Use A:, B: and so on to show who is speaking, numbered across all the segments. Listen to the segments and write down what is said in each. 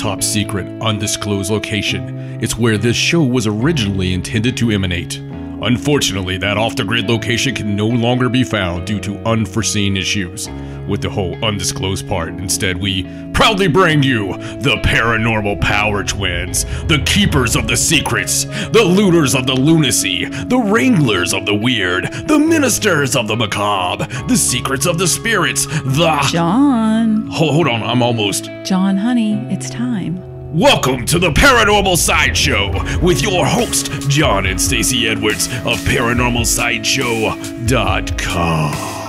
A: top secret, undisclosed location. It's where this show was originally intended to emanate. Unfortunately, that off the grid location can no longer be found due to unforeseen issues with the whole undisclosed part. Instead, we proudly bring you the paranormal power twins, the keepers of the secrets, the looters of the lunacy, the wranglers of the weird, the ministers of the macabre, the secrets of the spirits, the.
B: John.
A: Hold, hold on, I'm almost.
B: John, honey, it's time.
A: Welcome to the Paranormal Sideshow with your host, John and Stacey Edwards of ParanormalSideshow.com.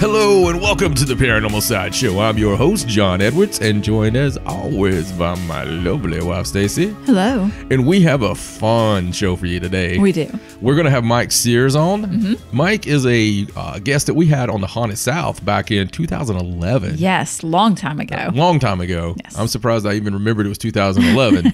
A: Hello and welcome to the Paranormal Sideshow. I'm your host, John Edwards, and joined as always by my lovely wife, Stacey.
B: Hello.
A: And we have a fun show for you today.
B: We do.
A: We're going to have Mike Sears on. Mike is a uh, guest that we had on the Haunted South back in 2011.
B: Yes, long time ago.
A: Long time ago.
B: Yes.
A: I'm surprised I even remembered it was 2011.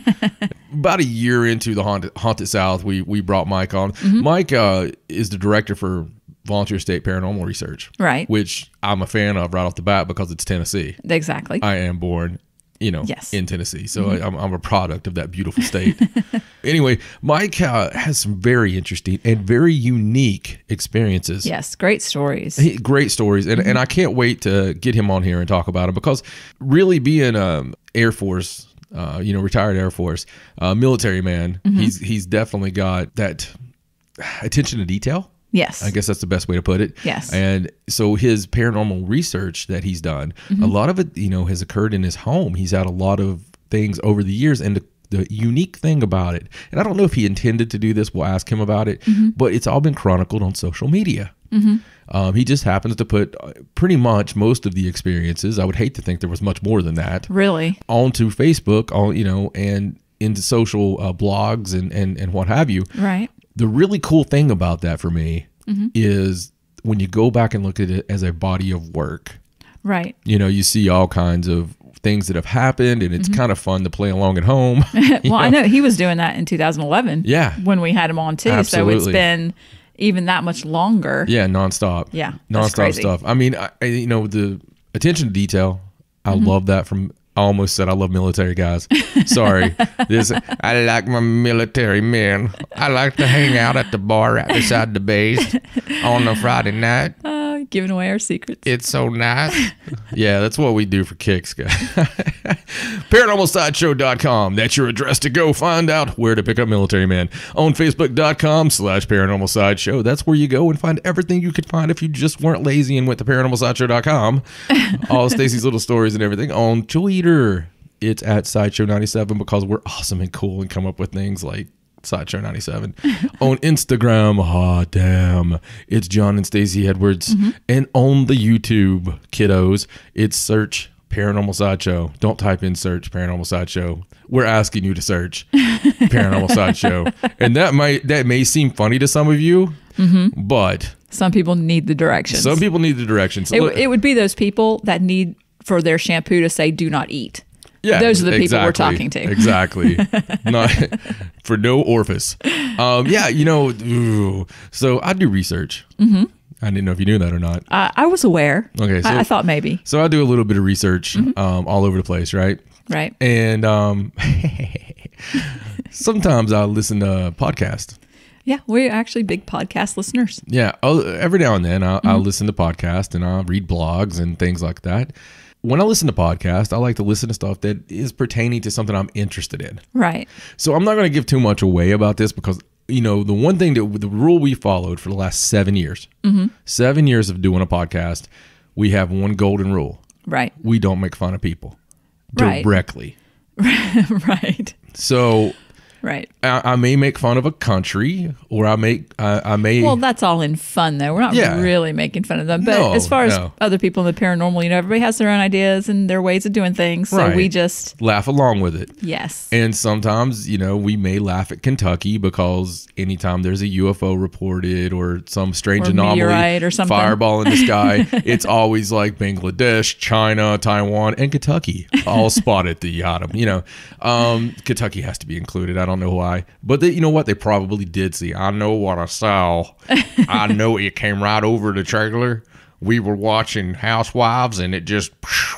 A: About a year into the Haunted, Haunted South, we, we brought Mike on.
B: Mm-hmm.
A: Mike uh, is the director for Volunteer State Paranormal Research,
B: Right.
A: which I'm a fan of right off the bat because it's Tennessee.
B: Exactly.
A: I am born, you know,
B: Yes. Mm-hmm.
A: in Tennessee. So I, I'm, I'm a product of that beautiful state. anyway, Mike uh, has some very interesting and very unique experiences.
B: yes, great stories.
A: He- great stories. And, and I can't wait to get him on here and talk about them because really being um, Air Force, uh, you know, retired Air Force, uh, military man,
B: Mm-hmm.
A: he's, he's definitely got that attention to detail.
B: Yes.
A: I guess that's the best way to put it.
B: Yes.
A: And so his paranormal research that he's done,
B: Mm-hmm.
A: a lot of it, you know, has occurred in his home. He's had a lot of things over the years. And the, the unique thing about it, and I don't know if he intended to do this, we'll ask him about it,
B: Mm-hmm.
A: but it's all been chronicled on social media. Um, he just happens to put uh, pretty much most of the experiences. I would hate to think there was much more than that
B: Really?
A: onto Facebook, all you know, and into social uh, blogs and, and and what have you
B: Right.
A: The really cool thing about that for me is when you go back and look at it as a body of work
B: Right.
A: you know you see all kinds of things that have happened and it's kind of fun to play along at home
B: well, I know he was doing that in 2011.
A: Yeah.
B: When we had him on too. So it's been even that much longer.
A: yeah nonstop
B: Yeah,
A: nonstop
B: crazy.
A: stuff i mean I, I- you know the attention to detail i
B: Mm-hmm.
A: love that from I almost said I love military guys. Sorry. this I like my military men. I like to hang out at the bar right beside the base on a Friday night.
B: Oh, Giving away our secrets.
A: It's so nice. yeah, that's what we do for kicks, guys. ParanormalSideshow.com. That's your address to go find out where to pick up Military Man. On Facebook.com slash Paranormal Sideshow. That's where you go and find everything you could find if you just weren't lazy and went to ParanormalSideshow.com. All Stacey's little stories and everything. On Twitter, it's at Sideshow97 because we're awesome and cool and come up with things like Sideshow 97. on Instagram, ah damn, it's John and Stacey Edwards. And on the YouTube, kiddos, it's search Paranormal Sideshow. Don't type in search Paranormal Sideshow. We're asking you to search Paranormal Sideshow. And that might that may seem funny to some of you, but
B: Some people need the directions.
A: some people need the directions.
B: it, it would be those people that need for their shampoo to say "Do not eat."
A: Yeah,
B: Those are the people we're talking to.
A: Exactly. Not for no orifice. Um, yeah, you know, ooh. so I do research. Mm-hmm. I didn't know if you knew that or not.
B: I, I was aware.
A: Okay, so-
B: I, I thought maybe.
A: So I do a little bit of research
B: Mm-hmm.
A: um, all over the place, right?
B: Right.
A: And um, sometimes I listen to podcasts.
B: Yeah, we're actually big podcast listeners.
A: Yeah, I'll, every now and then I'll, I'll
B: Mm-hmm.
A: listen to podcasts and I'll read blogs and things like that. When I listen to podcasts, I like to listen to stuff that is pertaining to something I'm interested in.
B: Right.
A: So I'm not going to give too much away about this because you know the one thing that the rule we followed for the last seven years,
B: Mm-hmm.
A: seven years of doing a podcast, we have one golden rule:
B: Right.
A: we don't make fun of people
B: Right.
A: directly.
B: right.
A: So
B: Right.
A: I, I may make fun of a country, or I make I, I may
B: Well, that's all in fun, though. We're not
A: Yeah.
B: really making fun of them. But
A: No,
B: as far as
A: no.
B: other people in the paranormal, you know, everybody has their own ideas and their ways of doing things. So
A: Right.
B: we just,
A: laugh along with it.
B: yes.
A: And sometimes, you know, we may laugh at Kentucky because anytime there's a UFO reported or some strange
B: Or
A: anomaly,
B: or something.
A: fireball in the sky, it's always like Bangladesh, China, Taiwan, and Kentucky all spotted the atom. You know, um, Kentucky has to be included. I don't don't know why, but they, you know what? They probably did see. I know what I saw. I know it came right over the trailer. We were watching Housewives, and it just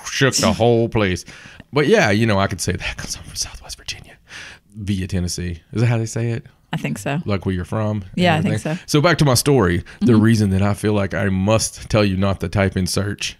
A: shook the whole place. But yeah, you know, I could say that because I'm from Southwest Virginia, via Tennessee. Is that how they say it?
B: I think so.
A: like where you're from.
B: Yeah, I think so.
A: So back to my story. The reason that I feel like I must tell you not to type in search.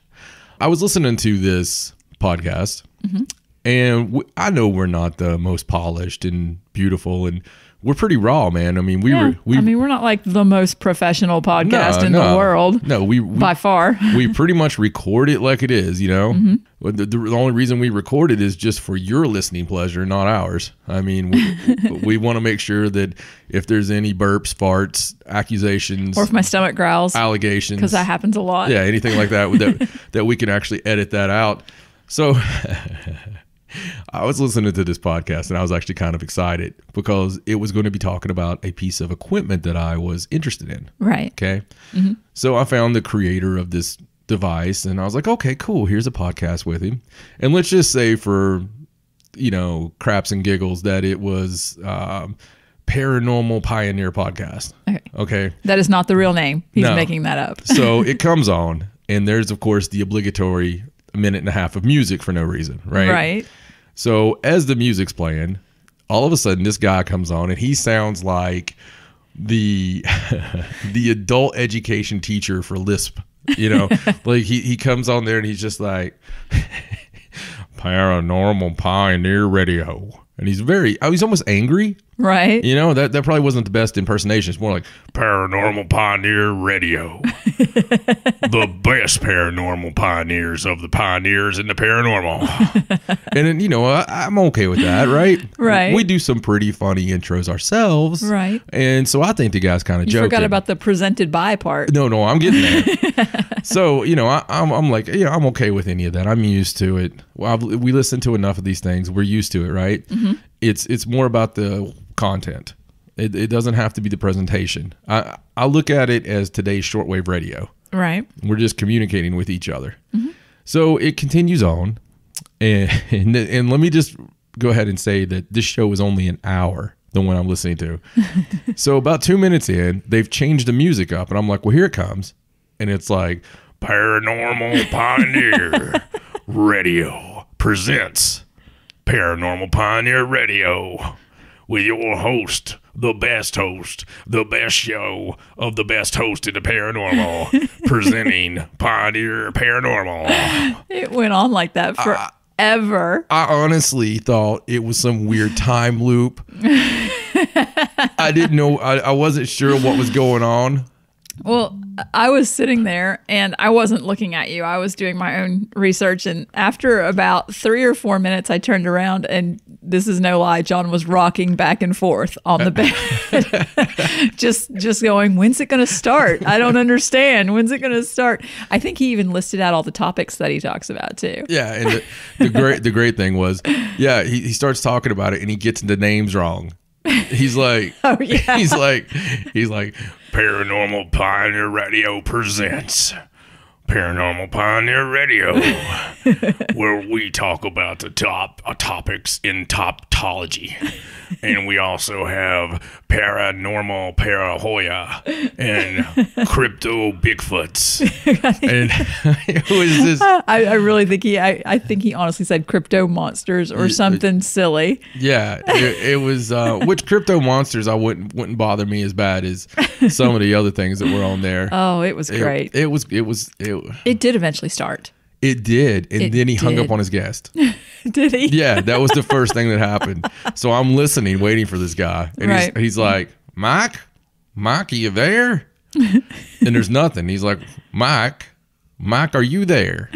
A: I was listening to this podcast,
B: Mm-hmm.
A: And I know we're not the most polished and beautiful, and we're pretty raw, man. I mean, we
B: Yeah.
A: were we
B: I mean, we're not like the most professional podcast
A: no,
B: in
A: no.
B: the world
A: No, we, we
B: by far.
A: we pretty much record it like it is, you know.
B: Mm-hmm.
A: The, the, the only reason we record it is just for your listening pleasure, not ours. I mean, we, we want to make sure that if there's any burps, farts, accusations,
B: or if my stomach growls,
A: allegations,
B: because that happens a lot.
A: yeah, anything like that, that that we can actually edit that out. So. I was listening to this podcast and I was actually kind of excited because it was going to be talking about a piece of equipment that I was interested in.
B: Right.
A: Okay. So I found the creator of this device and I was like, okay, cool. Here's a podcast with him. And let's just say for, you know, craps and giggles that it was um, Paranormal Pioneer Podcast.
B: Okay.
A: Okay.
B: That is not the real name. He's
A: No.
B: making that up.
A: So it comes on and there's, of course, the obligatory minute and a half of music for no reason. Right.
B: Right.
A: So as the music's playing, all of a sudden this guy comes on and he sounds like the the adult education teacher for Lisp. You know, like he, he comes on there and he's just like paranormal pioneer radio. And he's very oh, he's almost angry.
B: Right.
A: You know, that, that probably wasn't the best impersonation. It's more like paranormal pioneer radio. the best paranormal pioneers of the pioneers in the paranormal. and then, you know, I, I'm okay with that, right?
B: Right.
A: We do some pretty funny intros ourselves.
B: Right.
A: And so I think the guy's kind of
B: You
A: joking.
B: forgot about the presented by part.
A: No, no, I'm getting there. so you know, I, I'm, I'm like, yeah, I'm okay with any of that. I'm used to it. Well, I've, we listen to enough of these things. We're used to it, right? Mm-hmm. It's it's more about the content. It, it doesn't have to be the presentation. I I look at it as today's shortwave radio.
B: Right.
A: We're just communicating with each other. Mm-hmm. So it continues on, and, and and let me just go ahead and say that this show is only an hour. The one I'm listening to. so about two minutes in, they've changed the music up, and I'm like, well, here it comes, and it's like Paranormal Pioneer Radio presents Paranormal Pioneer Radio with your host, the best host, the best show of the best host in the paranormal, presenting Pioneer Paranormal.
B: It went on like that forever.
A: I honestly thought it was some weird time loop. I didn't know, I, I wasn't sure what was going on.
B: Well, I was sitting there and I wasn't looking at you. I was doing my own research. And after about three or four minutes, I turned around and this is no lie. John was rocking back and forth on the bed, just just going, "When's it going to start? I don't understand. When's it going to start?" I think he even listed out all the topics that he talks about too.
A: Yeah, and the, the great the great thing was, yeah, he, he starts talking about it and he gets the names wrong. He's like,
B: Oh yeah,
A: he's like, he's like, Paranormal Pioneer Radio presents Paranormal Pioneer Radio, where we talk about the top uh, topics in topology. And we also have paranormal parahoya and crypto Bigfoots. and it was just,
B: I, I really think he. I, I think he honestly said crypto monsters or something silly.
A: Yeah, it, it was. Uh, which crypto monsters I wouldn't wouldn't bother me as bad as some of the other things that were on there.
B: Oh, it was
A: It-
B: great.
A: It, was. It was. It,
B: It did eventually start.
A: It did, and
B: It
A: then he hung up on his guest.
B: Did he?
A: Yeah, that was the first thing that happened. So I'm listening, waiting for this guy, and
B: Right.
A: he's, he's like, "Mike, Mike, are you there?" and there's nothing. He's like, "Mike, Mike, are you there?"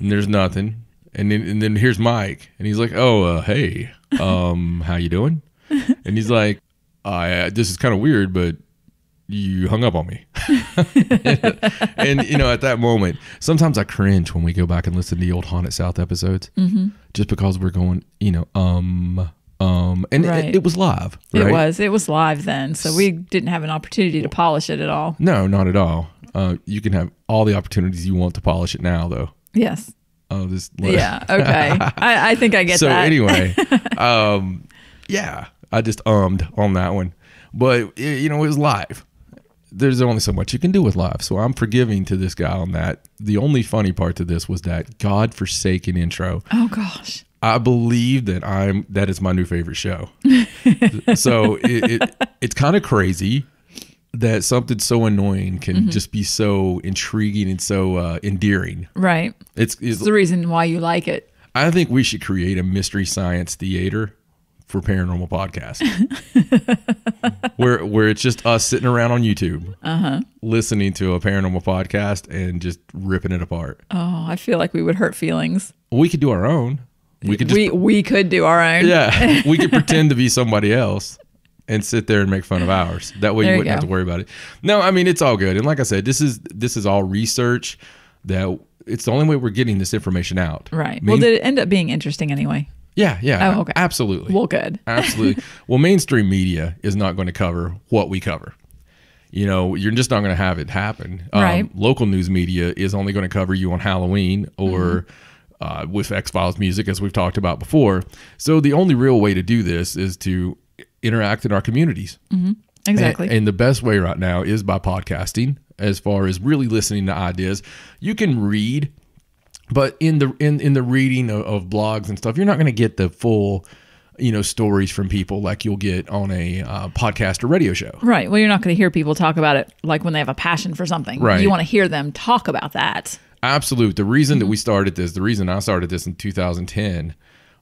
A: And there's nothing. And then and then here's Mike, and he's like, "Oh, uh, hey, um, how you doing?" And he's like, "I this is kind of weird, but." You hung up on me. and, you know, at that moment, sometimes I cringe when we go back and listen to the old Haunted South episodes
B: Mm-hmm.
A: just because we're going, you know, um, um, and it,
B: Right.
A: it was live.
B: It was. It was live then, so we didn't have an opportunity to polish it at all.
A: No, not at all. Uh, you can have all the opportunities you want to polish it now, though.
B: Yes.
A: Oh, this.
B: Yeah. Okay. I, I think I get
A: so
B: that.
A: anyway, um, yeah. I just ummed on that one. But it, you know, it was live. There's only so much you can do with life. so I'm forgiving to this guy on that. The only funny part to this was that God-forsaken intro.
B: Oh gosh.
A: I believe that I'm that is my new favorite show. so it, it it's kind of crazy that something so annoying can just be so intriguing and so uh, endearing.
B: Right.
A: It's, it's
B: It's the reason why you like it.
A: I think we should create a mystery science theater for paranormal podcast, where where it's just us sitting around on YouTube,
B: Uh-huh.
A: listening to a paranormal podcast and just ripping it apart.
B: Oh, I feel like we would hurt feelings.
A: We could do our own. We could just
B: we we could do our own.
A: yeah, we could pretend to be somebody else and sit there and make fun of ours. That way
B: There
A: you
B: you
A: wouldn't have to worry about it. No, I mean it's all good. And like I said, this is this is all research that it's the only way we're getting this information out.
B: Right. Well, did it end up being interesting anyway?
A: Yeah, yeah.
B: Oh, okay.
A: Absolutely.
B: Well, good.
A: Absolutely. well, mainstream media is not going to cover what we cover. You know, you're just not going to have it happen. Um,
B: Right.
A: Local news media is only going to cover you on Halloween or
B: Mm-hmm.
A: uh, with X Files music, as we've talked about before. So the only real way to do this is to interact in our communities.
B: Exactly.
A: And, and the best way right now is by podcasting, as far as really listening to ideas. You can read, but in the in in the reading of, of blogs and stuff, you're not going to get the full, you know, stories from people like you'll get on a uh, podcast or radio show.
B: right. Well, you're not going to hear people talk about it like when they have a passion for something.
A: Right.
B: You want to hear them talk about that.
A: Absolute. The reason that we started this, the reason I started this in 2010,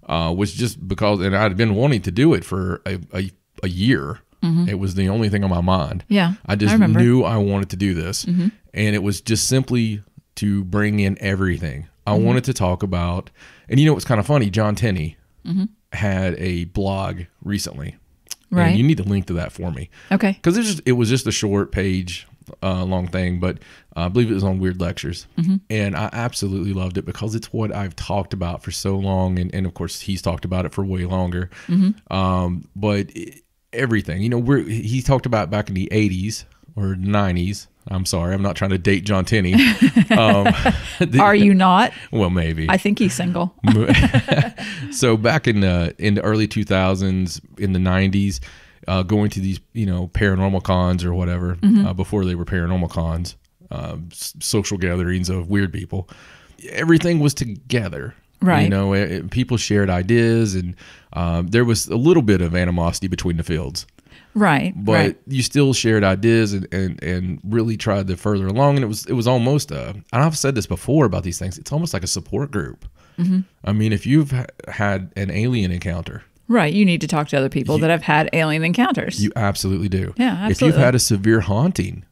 A: uh, was just because, and I'd been wanting to do it for a a, a year. It was the only thing on my mind.
B: Yeah,
A: I just
B: I remember.
A: knew I wanted to do this, and it was just simply to bring in everything. I wanted to talk about, and you know what's kind of funny? John Tenney had a blog recently.
B: Right.
A: And you need to link to that for me
B: Okay.
A: because it, it was just a short page uh, long thing, but uh, I believe it was on Weird Lectures. And I absolutely loved it because it's what I've talked about for so long. And, and of course, he's talked about it for way longer. Um, but it, everything, you know, we're, he talked about back in the 80s or 90s. I'm sorry, I'm not trying to date John Tenney. Um, the-
B: Are you not?
A: well, maybe.
B: I think he's single.
A: so back in the in the early 2000s in the 90s uh, going to these you know paranormal cons or whatever
B: Mm-hmm.
A: uh, before they were paranormal cons uh, social gatherings of weird people everything was together
B: Right.
A: you know it, it- people shared ideas and um, there was a little bit of animosity between the fields
B: Right.
A: but
B: right.
A: you still shared ideas and, and and really tried to further along and it was it was almost a and I've said this before about these things it's almost like a support group
B: Mm-hmm.
A: I mean if you've had an alien encounter
B: Right. You need to talk to other people that have had alien encounters.
A: you absolutely do
B: Yeah,
A: if you've. Had a severe haunting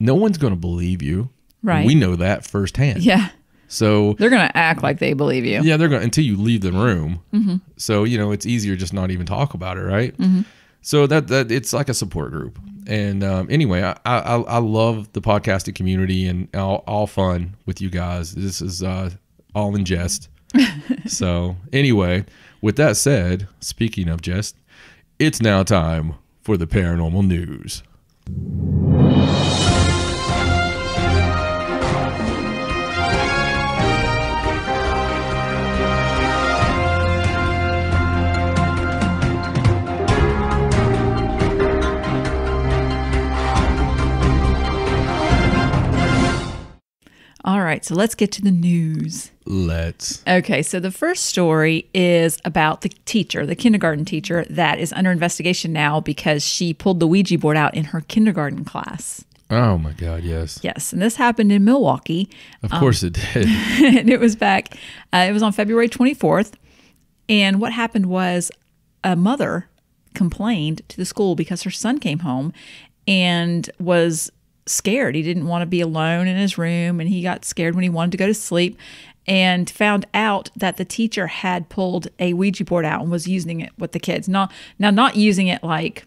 A: no one's going to believe you
B: Right.
A: we know that firsthand
B: yeah.
A: so
B: They're going to act like they believe you.
A: yeah they're going to until you leave the room
B: Mm-hmm.
A: so you know it's easier just not even talk about it right so that that it's like a support group. And um, anyway I, I I love the podcasting community and all, all fun with you guys. This is uh, all in jest. So anyway with that said speaking of jest it's now time for the paranormal news
B: All right. So let's get to the news.
A: let's
B: Okay, so the first story is about the teacher, the kindergarten teacher that is under investigation now because she pulled the Ouija board out in her kindergarten class.
A: oh my god yes
B: Yes, and this happened in Milwaukee,
A: of course it did
B: and it was back. Uh, it was on February twenty fourth, and what happened was a mother complained to the school because her son came home and was scared. He didn't want to be alone in his room, and he got scared when he wanted to go to sleep. And found out that the teacher had pulled a Ouija board out and was using it with the kids. Not now, not using it like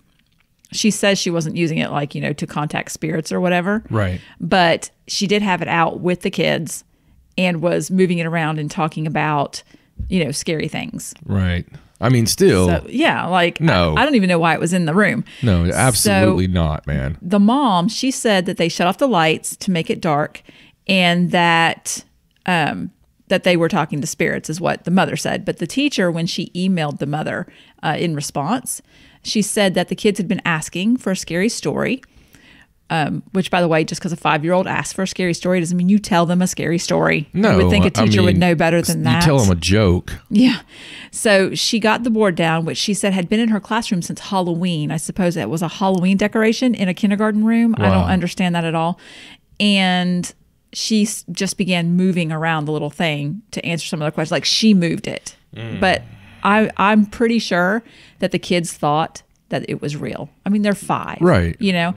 B: she says she wasn't using it like you know to contact spirits or whatever
A: right
B: but she did have it out with the kids and was moving it around and talking about you know scary things
A: right i mean still
B: so yeah like
A: No.
B: I, I don't even know why it was in the room
A: no absolutely not man
B: the mom she said that they shut off the lights to make it dark and that um that they were talking to spirits, is what the mother said. But the teacher, when she emailed the mother uh, in response, she said that the kids had been asking for a scary story. Um, which, by the way, just because a five year old asks for a scary story doesn't mean you tell them a scary story.
A: No,
B: you would think a teacher would
A: mean,
B: know better than that.
A: You tell them a joke.
B: Yeah. So she got the board down, which she said had been in her classroom since Halloween. I suppose it was a Halloween decoration in a kindergarten room. I don't understand that at all. And she just began moving around the little thing to answer some of the questions. Like she moved it. But I, I'm pretty sure that the kids thought that it was real. I mean, they're five.
A: Right.
B: You know?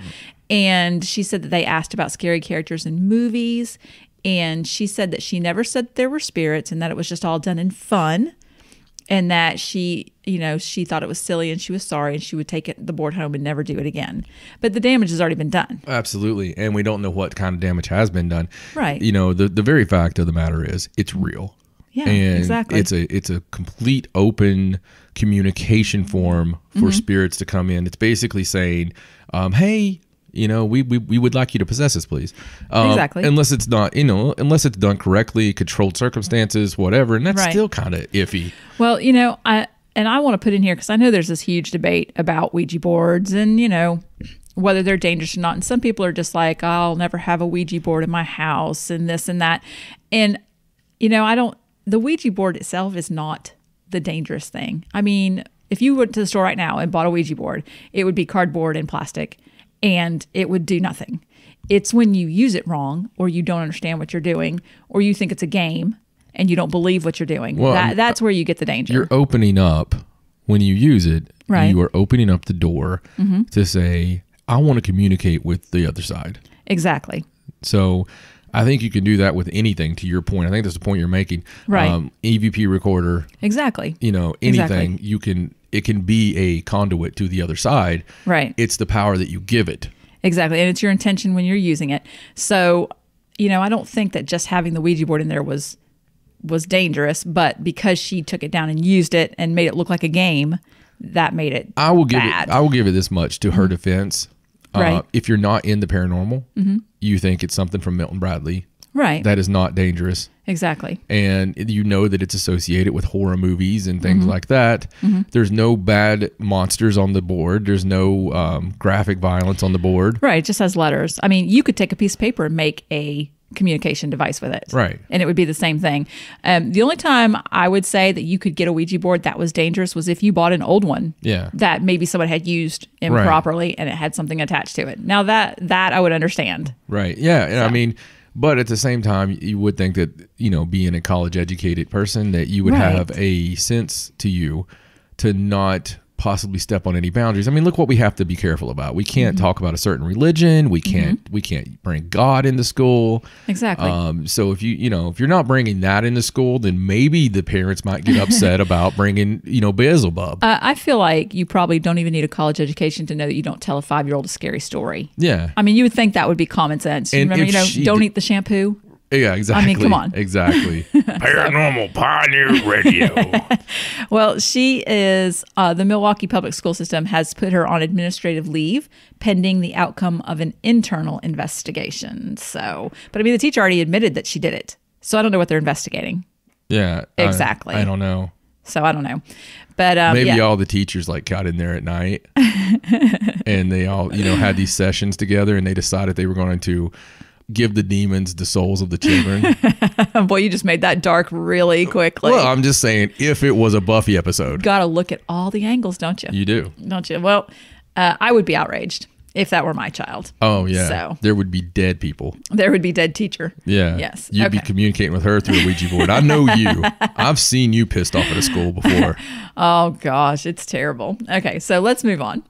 B: And she said that they asked about scary characters in movies. And she said that she never said there were spirits and that it was just all done in fun and that she, you know, she thought it was silly and she was sorry and she would take it the board home and never do it again. But the damage has already been done.
A: Absolutely. And we don't know what kind of damage has been done.
B: Right.
A: You know, the, the very fact of the matter is it's real.
B: Yeah,
A: and
B: exactly.
A: It's a it's a complete open communication form for
B: Mm-hmm.
A: spirits to come in. It's basically saying, um, hey, you know, we, we, we would like you to possess us, please. Um,
B: Exactly.
A: Unless it's not, you know, unless it's done correctly, controlled circumstances, whatever. And that's
B: Right.
A: still kind of iffy.
B: Well, you know, I and I want to put in here because I know there's this huge debate about Ouija boards and you know whether they're dangerous or not. And some people are just like, I'll never have a Ouija board in my house and this and that. And you know, I don't. The Ouija board itself is not the dangerous thing. I mean, if you went to the store right now and bought a Ouija board, it would be cardboard and plastic, and it would do nothing. It's when you use it wrong, or you don't understand what you're doing, or you think it's a game and you don't believe what you're doing.
A: Well,
B: that, that's where you get the danger.
A: You're opening up when you use it.
B: Right.
A: You are opening up the door mm-hmm. to say, I want to communicate with the other side.
B: exactly.
A: So I think you can do that with anything. To your point, I think that's the point you're making.
B: Right.
A: Um, EVP recorder,
B: Exactly.
A: you know,
B: Exactly.
A: anything you can. It can be a conduit to the other side.
B: Right.
A: It's the power that you give it.
B: Exactly. And it's your intention when you're using it. So, you know, I don't think that just having the Ouija board in there was was dangerous, but because she took it down and used it and made it look like a game, that made it
A: I will give
B: bad.
A: it. I will give it this much to her defense. Uh,
B: Right. Mm-hmm.
A: if you're not in the paranormal, you think it's something from Milton Bradley.
B: right.
A: That is not dangerous.
B: exactly.
A: and you know that it's associated with horror movies and things
B: Mm-hmm.
A: like that. There's no bad monsters on the board. There's no um, graphic violence on the board.
B: Right. It just has letters. I mean, you could take a piece of paper and make a communication device with it.
A: Right.
B: And it would be the same thing. Um, the only time I would say that you could get a Ouija board that was dangerous was if you bought an old one.
A: Yeah.
B: That maybe someone had used improperly and it had something attached to it. Now that that I would understand.
A: Right. Yeah. And I mean, but at the same time, you would think that you know, being a college educated person, that you would
B: Right.
A: have a sense to you to not possibly step on any boundaries. I mean, look what we have to be careful about. We can't
B: Mm-hmm.
A: talk about a certain religion. We can't. We can't bring God into school.
B: Exactly.
A: Um, so if you you know if you're not bringing that into school, then maybe the parents might get upset about bringing you know Beelzebub.
B: Uh, I feel like you probably don't even need a college education to know that you don't tell a five year old a scary story.
A: yeah,
B: I mean, you would think that would be common sense. You
A: And
B: Remember, you know, don't
A: d-
B: eat the shampoo.
A: Yeah, exactly.
B: I mean, come on.
A: exactly.
C: Paranormal Pioneer Radio.
B: Well, she is, uh, the Milwaukee Public School System has put her on administrative leave pending the outcome of an internal investigation. So, but I mean, the teacher already admitted that she did it. So I don't know what they're investigating.
A: Yeah, I-
B: Exactly.
A: I, don't know.
B: So I don't know. But um,
A: Maybe
B: yeah.
A: all the teachers like got in there at night, and they all you know had these sessions together, and they decided they were going to give the demons the souls of the children.
B: Boy, you just made that dark really quickly.
A: well, I'm just saying, if it was a Buffy episode,
B: Got to look at all the angles, don't you?
A: you do.
B: Don't you? Well, uh, I would be outraged if that were my child.
A: Oh yeah,
B: So.
A: there would be dead people.
B: There would be dead teacher.
A: Yeah.
B: Yes.
A: You'd be communicating with her through a Ouija board. I know you. I've seen you pissed off at a school before.
B: Oh gosh, it's terrible. Okay, so let's move on.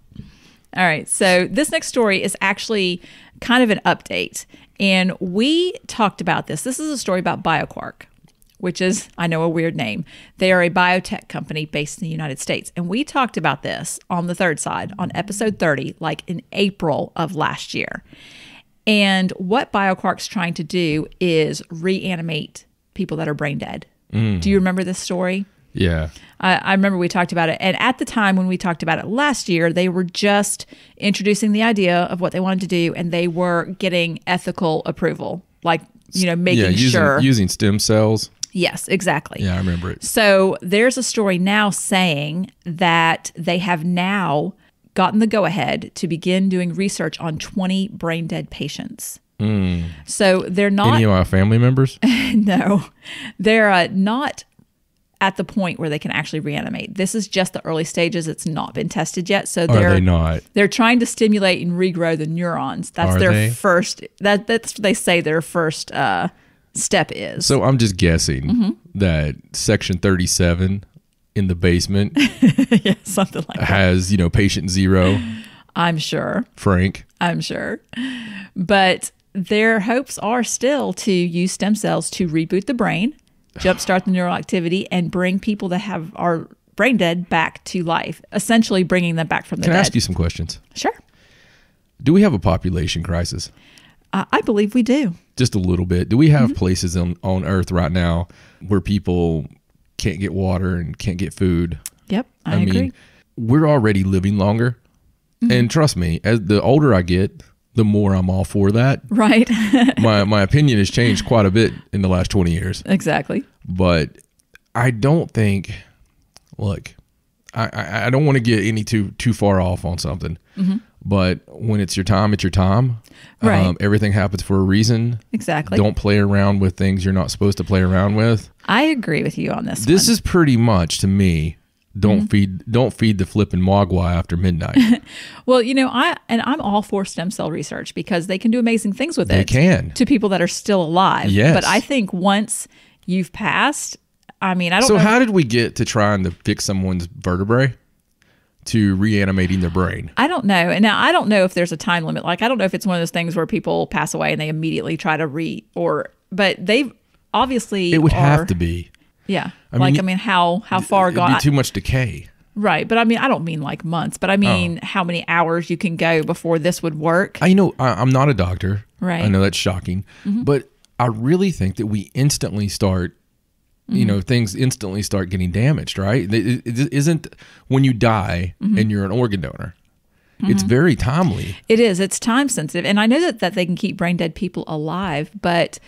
B: All right, so this next story is actually kind of an update, and we talked about this. This is a story about BioQuark, which is I know a weird name. They are a biotech company based in the United States, and we talked about this on the third side on episode thirty, like in April of last year. And what BioQuark's trying to do is reanimate people that are brain dead. Mm-hmm. Do you remember this story?
A: Yeah.
B: I, I remember we talked about it. And at the time when we talked about it last year, they were just introducing the idea of what they wanted to do and they were getting ethical approval, like, you know, making
A: Yeah. Using,
B: sure.
A: using stem cells.
B: Yes, exactly.
A: Yeah, I remember it.
B: So there's a story now saying that they have now gotten the go ahead to begin doing research on 20 brain dead patients. So they're not
A: Any of our family members?
B: no, they're uh, not at the point where they can actually reanimate. This is just the early stages. It's not been tested yet. So they're
A: they not?
B: they're trying to stimulate and regrow the neurons. That's
A: Are
B: their
A: they?
B: first. That that's what they say their first uh, step is.
A: So I'm just guessing
B: Mm-hmm.
A: that section 37 in the basement
B: yeah, something like that.
A: has, you know, patient zero,
B: I'm sure.
A: Frank.
B: I'm sure. But their hopes are still to use stem cells to reboot the brain, jumpstart the neural activity, and bring people that have are brain dead back to life. Essentially, bringing them back from the
A: Can I ask you some questions?
B: Sure,
A: Do we have a population crisis?
B: uh, I believe we do.
A: Just a little bit. Do we have
B: Mm-hmm.
A: places on, on Earth right now where people can't get water and can't get food?
B: Yep, I, agree. Mm-hmm.
A: mean, we're already living longer. And trust me, as the older I get, the more I'm all for that.
B: right?
A: my my opinion has changed quite a bit in the last 20 years.
B: exactly.
A: but I don't think. Look, I I, I don't want to get any too too far off on something, but when it's your time, it's your time.
B: Mm-hmm. Right.
A: everything happens for a reason.
B: Exactly.
A: Don't play around with things you're not supposed to play around with.
B: I agree with you on this.
A: This
B: one.
A: is pretty much to me. Don't
B: Mm-hmm.
A: feed don't feed the flipping mogwai after midnight.
B: well, you know, I and I'm all for stem cell research because they can do amazing things with
A: They
B: it.
A: They can.
B: to people that are still alive.
A: Yes.
B: But I think once you've passed, I mean, I don't
A: So
B: know.
A: how did we get to trying to fix someone's vertebrae to reanimating their brain?
B: I don't know. And now I don't know if there's a time limit. Like I don't know if it's one of those things where people pass away and they immediately try to re or but they've obviously
A: It would
B: are-
A: have to be.
B: Yeah.
A: mean,
B: like I mean how how far gone
A: be too much decay.
B: right. But I mean I don't mean like months, but I mean how many hours you can go before this would work.
A: I know I, I'm not a doctor.
B: Right. Mm-hmm.
A: I know that's shocking, but I really think that we instantly start. You
B: Mm-hmm.
A: know, things instantly start getting damaged, right? It, it- isn't when you die
B: Mm-hmm.
A: and you're an organ donor. It's very timely.
B: It is. It's time sensitive, and I know that, that they can keep brain dead people alive, but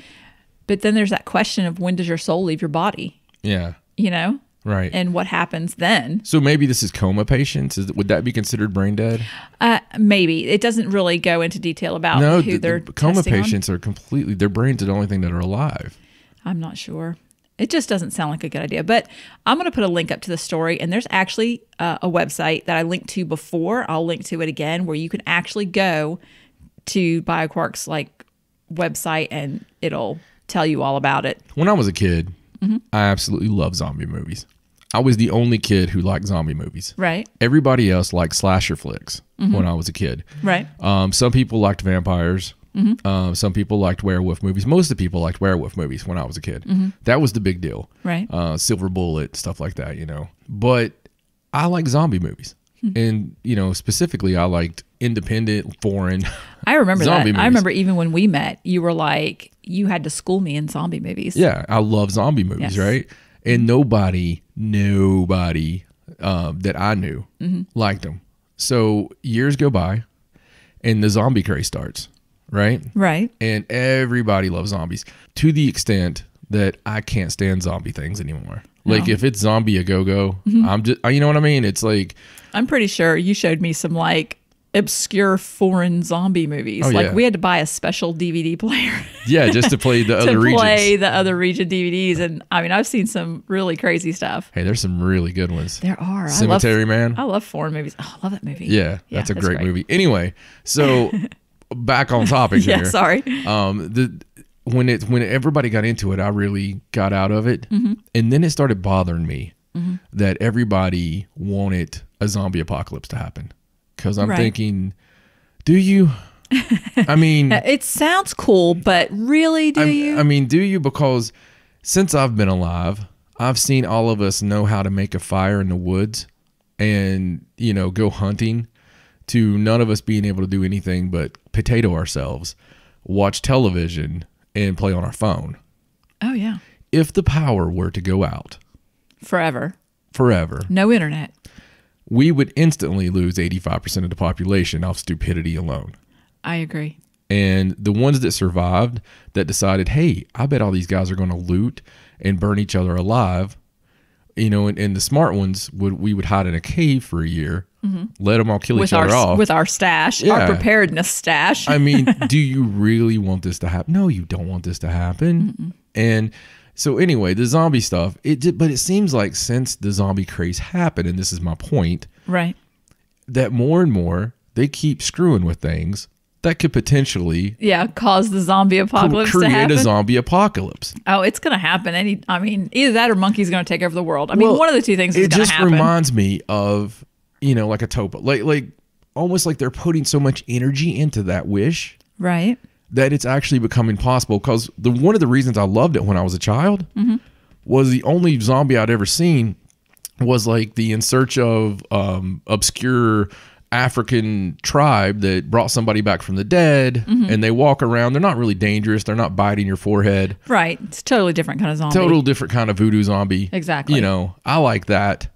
B: but then there's that question of when does your soul leave your body?
A: Yeah,
B: You know,
A: right.
B: and what happens then?
A: so maybe this is coma patients. Is, would that be considered brain dead?
B: Uh, maybe it doesn't really go into detail about
A: no,
B: who
A: the-
B: they're
A: the coma
B: testing on.
A: patients are completely. Their brains are the only thing that are alive.
B: I'm not sure. It just doesn't sound like a good idea. But I'm going to put a link up to the story, and there's actually uh, a website that I linked to before. I'll link to it again, where you can actually go to BioQuark's like website, and it'll tell you all about it.
A: When I was a kid,
B: Mm-hmm.
A: I absolutely love zombie movies. I was the only kid who liked zombie movies.
B: Right.
A: Everybody else liked slasher flicks
B: Mm-hmm.
A: when I was a kid.
B: Right.
A: Um, some people liked vampires.
B: Mm-hmm.
A: Um, some people liked werewolf movies. Most of the people liked werewolf movies when I was a kid. That was the big deal.
B: Mm-hmm. Right.
A: Uh, Silver Bullet, stuff like that, you know. But I like zombie movies.
B: Hmm.
A: And, you know, specifically, I liked independent, foreign.
B: I remember that.
A: Zombie
B: I remember even when we met, you were like, you had to school me in zombie movies.
A: Yeah, I love zombie movies,
B: Yes.
A: right? And nobody, nobody uh, that I knew
B: Mm-hmm.
A: liked them. So years go by, and the zombie craze starts, right?
B: Right.
A: And everybody loves zombies to the extent that I can't stand zombie things anymore. Like if it's zombie a go go,
B: Mm-hmm.
A: I'm just you know what I mean. It's like
B: I'm pretty sure you showed me some like obscure foreign zombie movies.
A: Oh,
B: like
A: yeah.
B: we had to buy a special DVD player
A: yeah, just to play the
B: to
A: other
B: play the other region DVDs. And I mean, I've seen some really crazy stuff.
A: Hey, there's some really good ones.
B: There are.
A: Cemetery
B: I love,
A: Man.
B: I love foreign movies. Oh, I love that movie.
A: Yeah, that's a
B: that's
A: great,
B: great.
A: movie. Anyway, so back on topic
B: Yeah,
A: here.
B: sorry.
A: Um, the when it when everybody got into it, I really got out of it,
B: Mm-hmm.
A: and then it started bothering me that everybody wanted a zombie apocalypse to happen. Because I'm
B: Right.
A: thinking, do you? I mean,
B: It sounds cool, but really, do
A: I'm-
B: you?
A: I mean, do you? Because since I've been alive, I've seen all of us know how to make a fire in the woods and, you know, go hunting to none of us being able to do anything but potato ourselves, watch television, and play on our phone.
B: oh yeah,
A: If the power were to go out
B: forever.
A: forever,
B: No internet.
A: we would instantly lose 85% of the population off stupidity alone.
B: I agree.
A: And the ones that survived that decided, hey, I bet all these guys are going to loot and burn each other alive. You know, and, and the smart ones would we would hide in a cave for a year, Mm-hmm. let them all kill
B: with
A: each other
B: our
A: off.
B: with our stash,
A: Yeah.
B: our preparedness stash.
A: I mean, do you really want this to happen? No, you don't want this to happen. And so anyway, the zombie stuff, it did, but it seems like since the zombie craze happened, and this is my point,
B: right.
A: that more and more they keep screwing with things that could potentially
B: Yeah, cause the zombie apocalypse to
A: create a zombie apocalypse.
B: oh, it's going to happen. Any, I mean, either that or monkey's going to take over the world. I mean,
A: Well,
B: one of the two things is
A: It just
B: happen.
A: reminds me of you know like a tulpa, like like almost like they're putting so much energy into that wish
B: right.
A: that it's actually becoming possible because the one of the reasons I loved it when I was a child was the only zombie I'd ever seen was like the in search of um, obscure African tribe that brought somebody back from the dead and they walk around. They're not really dangerous. They're not biting your forehead.
B: Right. It's a totally different kind of zombie.
A: Total different kind of voodoo zombie.
B: Exactly.
A: You know, I like that.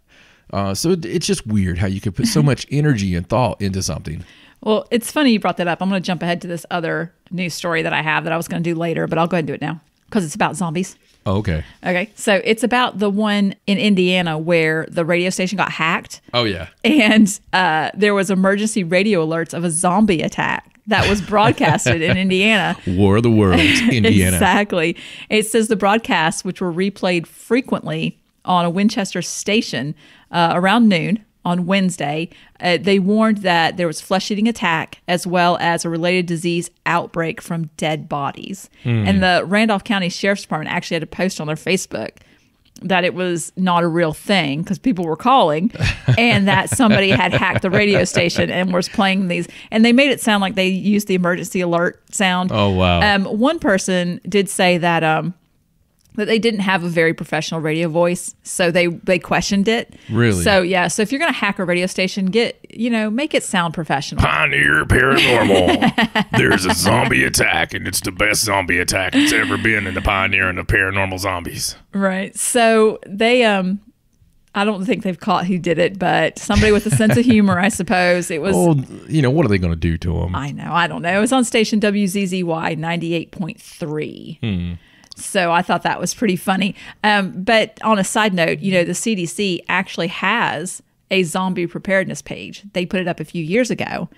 A: Uh, so it, it's just weird how you could put so much energy and thought into something.
B: Well, it's funny you brought that up. I'm going to jump ahead to this other news story that I have that I was going to do later, but I'll go ahead and do it now because it's about zombies.
A: Oh, okay.
B: Okay. So it's about the one in Indiana where the radio station got hacked
A: Oh yeah.
B: and uh, there was emergency radio alerts of a zombie attack that was broadcasted in Indiana.
A: War of the Worlds, Indiana.
B: Exactly. It says the broadcasts, which were replayed frequently on a Winchester station uh, around noon on Wednesday, uh, they warned that there was flesh-eating attack as well as a related disease outbreak from dead bodies. And the Randolph County Sheriff's Department actually had a post on their Facebook that it was not a real thing because people were calling and that somebody had hacked the radio station and was playing these and they made it sound like they used the emergency alert sound
A: Oh, wow.
B: um, one person did say that um, that they didn't have a very professional radio voice, so they they questioned it.
A: Really?
B: So yeah. So if you're gonna hack a radio station, get you know make it sound professional.
C: Pioneer Paranormal. There's a zombie attack, and it's the best zombie attack that's ever been in the pioneering of paranormal zombies.
B: Right. So they um. I don't think they've caught who did it, but somebody with a sense of humor, I suppose. It was
A: Well, you know, what are they going to do to him?
B: I know. I don't know. It was on station WZZY 98.3. So I thought that was pretty funny. Um, but on a side note, you know, the CDC actually has a zombie preparedness page. They put it up a few years ago,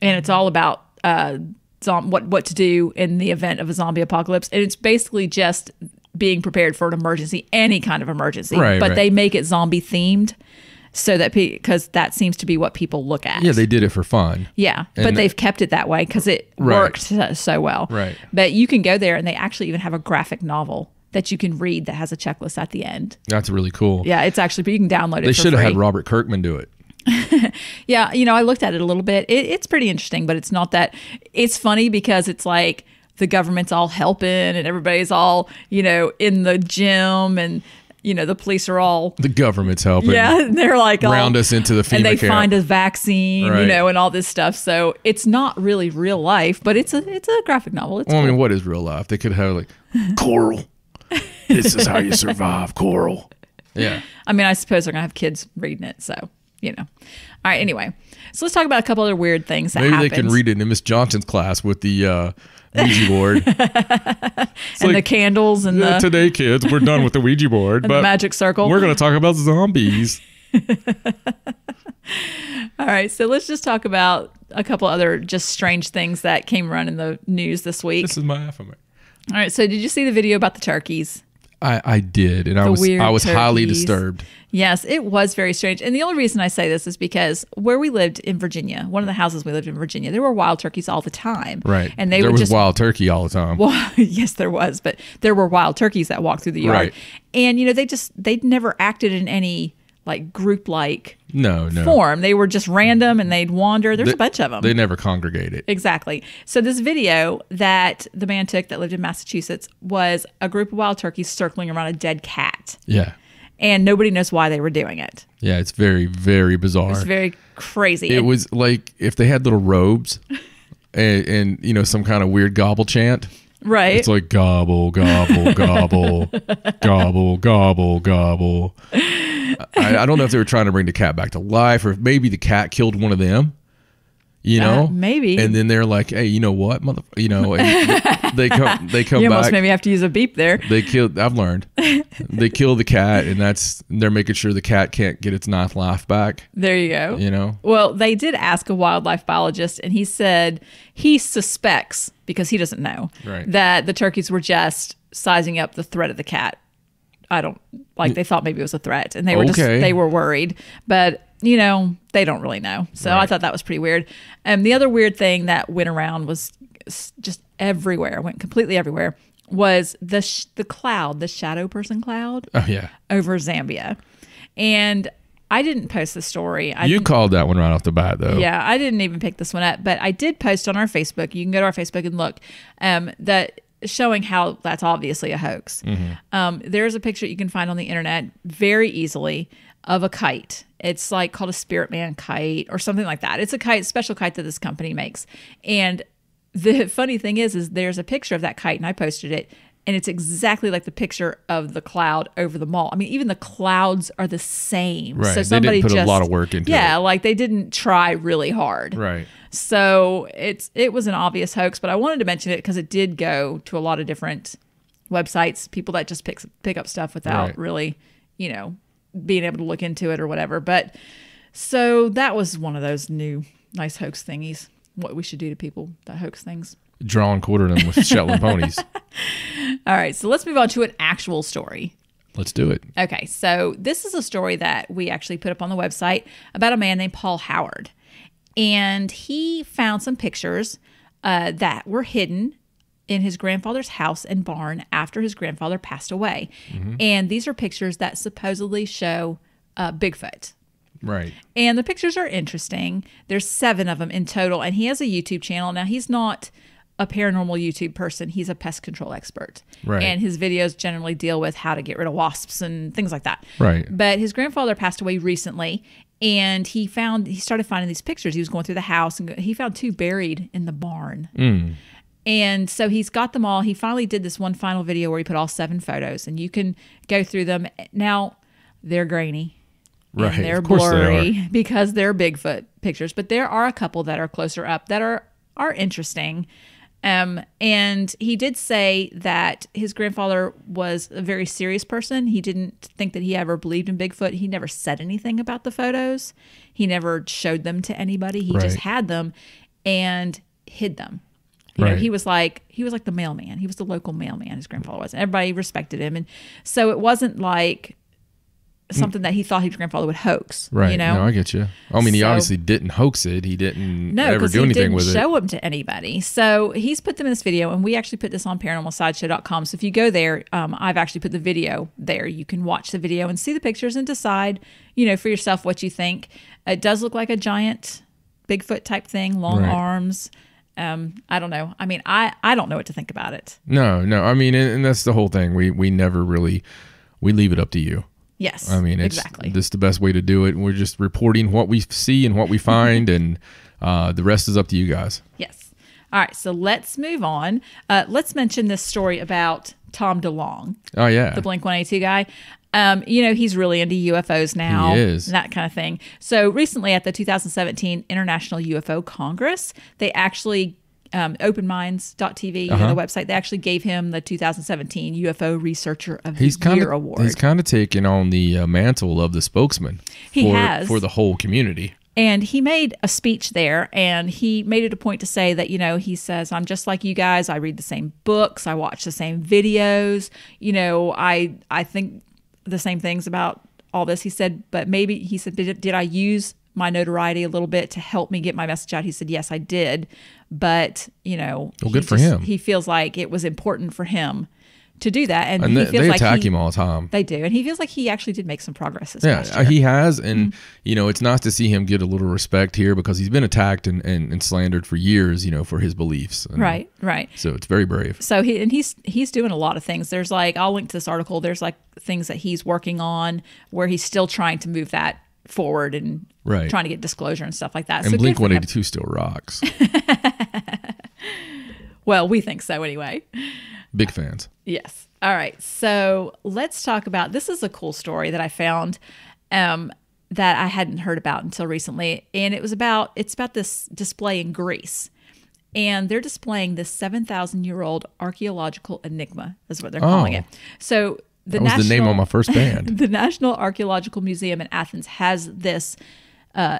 B: and it's all about uh, what what to do in the event of a zombie apocalypse. And it's basically just being prepared for an emergency, any kind of emergency.
A: Right,
B: but
A: right.
B: they make it zombie themed. So that because that seems to be what people look at.
A: yeah, they did it for fun.
B: Yeah, but they've kept it that way because it
A: Right.
B: worked so, so well.
A: Right.
B: But you can go there and they actually even have a graphic novel that you can read that has a checklist at the end.
A: That's really cool.
B: Yeah, it's actually, but you can download it.
A: They should have had. Robert Kirkman do it.
B: Yeah, you know, I looked at it a little bit. It, it's pretty interesting, but it's not that. It's funny because it's like the government's all helping and everybody's all, you know, in the gym and, you know, the police are all.
A: The government's helping.
B: Yeah, they're like all,
A: Round us into the FEMA
B: and they
A: camp.
B: find a vaccine, you know, and all this stuff. So it's not really real life, but it's a it's a graphic novel. It's
A: Well, I mean, what is real life? They could have like,
C: Coral. This is how you survive, Coral.
A: yeah.
B: I mean, I suppose they're gonna have kids reading it, so you know. All right, anyway, so let's talk about a couple other weird things that
A: Maybe
B: happened.
A: they can read it in Miss Johnson's class with the uh, Ouija board.
B: And the candles and
A: "Yeah,
B: the,
A: today, kids, we're done with the Ouija board,
B: and the
A: but
B: magic circle.
A: we're going to talk about zombies.
B: All right, so let's just talk about a couple other just strange things that came around in the news this week.
A: This is my affirmation.
B: All right, so did you see the video about the turkeys?
A: I, I did, and I was I was highly disturbed.
B: Yes, it was very strange. And the only reason I say this is because where we lived in Virginia, one of the houses we lived in Virginia, there were wild turkeys all the time.
A: Right,
B: And they
A: there was
B: just
A: wild turkey all the time.
B: Well, yes, there was, but there were wild turkeys that walked through the yard,
A: Right.
B: and you know they just they never acted in any like group like
A: no, no,
B: form. They were just random and they'd wander. There's a bunch of them.
A: They never congregated.
B: Exactly. So this video that the man took that lived in Massachusetts was a group of wild turkeys circling around a dead cat,
A: Yeah,
B: and nobody knows why they were doing it.
A: yeah, it's very very bizarre.
B: It's very crazy.
A: it was like if they had little robes and, and you know some kind of weird gobble chant.
B: right.
A: It's like gobble, gobble, gobble, gobble, gobble, gobble. I, I don't know if they were trying to bring the cat back to life, or if maybe the cat killed one of them. You
B: Uh,
A: know,
B: maybe.
A: And then they're like, "Hey, you know what, mother?" You know, they come, they come
B: You almost
A: back.
B: made me have to use a beep there.
A: They kill. I've learned. they kill the cat, and that's they're making sure the cat can't get its ninth life back.
B: There you go.
A: You know,
B: Well, they did ask a wildlife biologist, and he said he suspects, because he doesn't know,
A: Right.
B: that the turkeys were just sizing up the threat of the cat. I don't like they thought maybe it was a threat, and they were just
A: Okay.
B: they were worried, but you know they don't really know. So I
A: Right.
B: thought that was pretty weird. And the other weird thing that went around was s- just everywhere, went completely everywhere, was the sh- the cloud, the shadow person cloud
A: oh yeah,
B: over Zambia, and I didn't post the story. I
A: you called that one right off the bat, though.
B: yeah, I didn't even pick this one up, but I did post on our Facebook. You can go to our Facebook and look um, that showing how that's obviously a hoax. Um, there's a picture you can find on the internet very easily of a kite. It's like called a Spirit Man kite or something like that. It's a kite, special kite that this company makes. And the funny thing is, is there's a picture of that kite, and I posted it, and it's exactly like the picture of the cloud over the mall. I mean, even the clouds are the same.
A: Right.
B: So somebody
A: put a lot of work into it.
B: yeah, like they didn't try really hard.
A: Right.
B: So it's it was an obvious hoax, but I wanted to mention it because it did go to a lot of different websites, people that just pick pick up stuff without
A: Right.
B: really, you know, being able to look into it or whatever. But so that was one of those new nice hoax thingies. What we should do to people that hoax things.
A: Draw and quarter them with Shetland ponies.
B: All right, so let's move on to an actual story.
A: Let's do it.
B: Okay, so this is a story that we actually put up on the website about a man named Paul Howard. And he found some pictures uh, that were hidden in his grandfather's house and barn after his grandfather passed away. And these are pictures that supposedly show uh, Bigfoot.
A: Right.
B: And the pictures are interesting. There's seven of them in total. And he has a YouTube channel. Now, he's not a paranormal YouTube person, he's a pest control expert.
A: Right.
B: And his videos generally deal with how to get rid of wasps and things like that.
A: Right.
B: But his grandfather passed away recently. And he found, he started finding these pictures. He was going through the house and he found two buried in the barn. Mm. And so he's got them all. He finally did this one final video where he put all seven photos, and you can go through them. Now, they're grainy.
A: Right.
B: And they're
A: Of course they
B: blurry because they're Bigfoot pictures, but there are a couple that are closer up that are are interesting. Um, and he did say that his grandfather was a very serious person. He didn't think that he ever believed in Bigfoot. He never said anything about the photos. He never showed them to anybody. He just had them and hid them. You know, he was like he was like the mailman. He was the local mailman. His grandfather was. Everybody respected him, and so it wasn't like something that he thought his grandfather would hoax.
A: Right.
B: You know,
A: No, I get you. I mean, he
B: So-
A: obviously didn't hoax it. He didn't
B: no,
A: ever do anything with it.
B: show them to anybody. So he's put them in this video, and we actually put this on paranormalsideshow.com. So if you go there, um, I've actually put the video there. You can watch the video and see the pictures and decide, you know, for yourself what you think. It does look like a giant Bigfoot type thing, long
A: Right.
B: arms. Um, I don't know. I mean, I I don't know what to think about it.
A: No, no. I mean, and, and that's the whole thing. We we never really we leave it up to you.
B: Yes,
A: I mean, it's
B: exactly.
A: this is the best way to do it. We're just reporting what we see and what we find, and uh, the rest is up to you guys.
B: Yes. All right. So let's move on. Uh, let's mention this story about Tom DeLonge,
A: Oh yeah,
B: the Blink 182 guy. Um, you know, he's really into UFOs now.
A: He is.
B: That kind of thing. So recently at the 2017 International UFO Congress, they actually, um, openminds.tv, you
A: Uh-huh.
B: know, the website, they actually gave him the 2017 UFO Researcher of
A: he's
B: the
A: kind
B: Year award.
A: he's kind of taken on the uh, mantle of the spokesman
B: He
A: for
B: has.
A: for the whole community.
B: And he made a speech there and he made it a point to say that, you know, he says, I'm just like you guys. I read the same books. I watch the same videos. You know, I I think the same things about all this. He said, but maybe he said, did, did I use my notoriety a little bit to help me get my message out? He said, yes, I did. But, you know,
A: Well, good for
B: just-
A: him.
B: He feels like it was important for him to do that. And,
A: And
B: he
A: they,
B: feels
A: they
B: like
A: attack
B: he,
A: him all the time.
B: They do. And he feels like he actually did make some progress this
A: Yeah, uh, he has, and
B: Mm-hmm.
A: you know, it's nice to see him get a little respect here because he's been attacked and, and, and slandered for years, you know, for his beliefs. And
B: right, right.
A: So it's very brave.
B: so he and he's he's doing a lot of things there's like i'll link to this article there's like things that he's working on where he's still trying to move that forward and
A: Right.
B: trying to get disclosure and stuff like that
A: And
B: so
A: Blink
B: good for him.
A: 182 still rocks.
B: well we think so anyway
A: Big fans.
B: yes all right so let's talk about this is a cool story that i found um that I hadn't heard about until recently, and it was about it's about this display in Greece, and they're displaying this seven thousand year old archaeological enigma, is what they're calling
A: Oh.
B: it. So the
A: That was the name
B: National-
A: on my first band.
B: the National Archaeological Museum in Athens has this uh,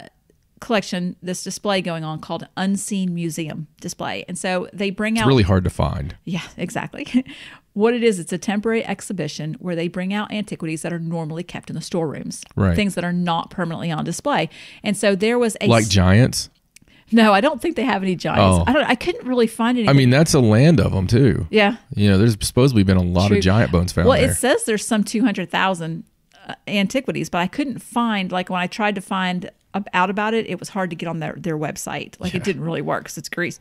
B: collection, this display going on called Unseen Museum Display. And so they bring
A: It's
B: out.
A: really hard to find.
B: yeah, exactly. what it is, it's a temporary exhibition where they bring out antiquities that are normally kept in the storerooms,
A: Right.
B: things that are not permanently on display. And so there was a.
A: Like giants.
B: no, I don't think they have any giants.
A: Oh.
B: I don't. I couldn't really find any.
A: I mean, that's a land of them too.
B: yeah.
A: You know, there's supposedly been a lot
B: True.
A: of giant bones found
B: well,
A: there.
B: it says there's some 200,000 uh, antiquities, but I couldn't find, like when I tried to find out about it, it was hard to get on their, their website. Like it didn't really work because it's Greece.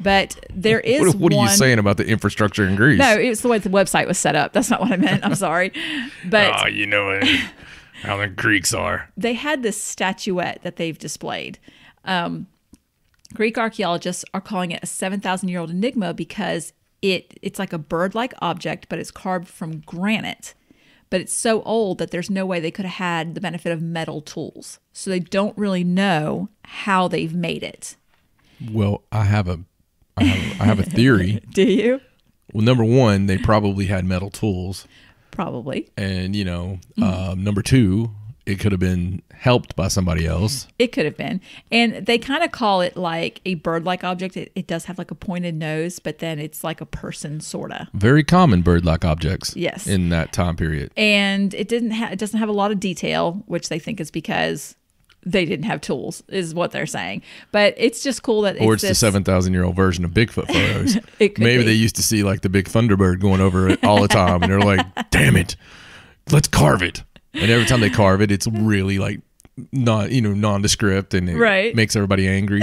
B: But there is
A: what, what are you saying about the infrastructure in Greece?
B: No, it's the way the website was set up. That's not what I meant. I'm sorry. But
C: Oh, you know it. how the Greeks are.
B: they had this statuette that they've displayed. Um, Greek archaeologists are calling it a 7,000 year old enigma because it it's like a bird like object, but it's carved from granite. But it's so old that there's no way they could have had the benefit of metal tools. So they don't really know how they've made it.
A: Well, I have a, I have, I have a theory.
B: Do you?
A: well, number one, they probably had metal tools,
B: Probably.
A: and you know,
B: Mm-hmm.
A: um, number two, it could have been helped by somebody else.
B: It could have been. And they kind of call it like a bird like object. It, it does have like a pointed nose, but then it's like a person, sort of.
A: Very common bird-like objects.
B: Yes.
A: In that time period.
B: and it didn't ha- it doesn't have a lot of detail which they think is because they didn't have tools is what they're saying but it's just cool that
A: or it's
B: this,
A: the seven thousand year old version of Bigfoot photos.
B: It could
A: Maybe
B: be.
A: they used to see like the big Thunderbird going over it all the time, and they're like, "Damn it, let's carve it." And every time they carve it, it's really like not you know nondescript, and it
B: Right.
A: makes everybody angry.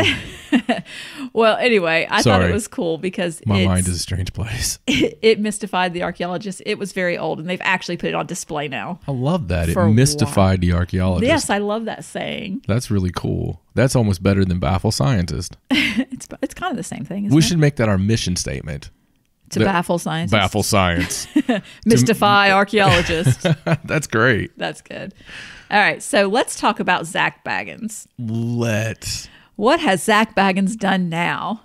B: well anyway i thought it was cool because
A: My mind is a strange place.
B: it mystified the archaeologists it was very old and they've actually put it on display now
A: I love that. It mystified the archaeologists.
B: yes i love that saying
A: That's really cool. That's almost better than baffle scientist.
B: it's it's kind of the same thing isn't
A: We
B: it?
A: should make that our mission statement.
B: To
A: that-
B: baffle science
A: Baffle science.
B: mystify archaeologists
A: That's great.
B: that's good all right so let's talk about zak bagans
A: Let's.
B: what has zak bagans done now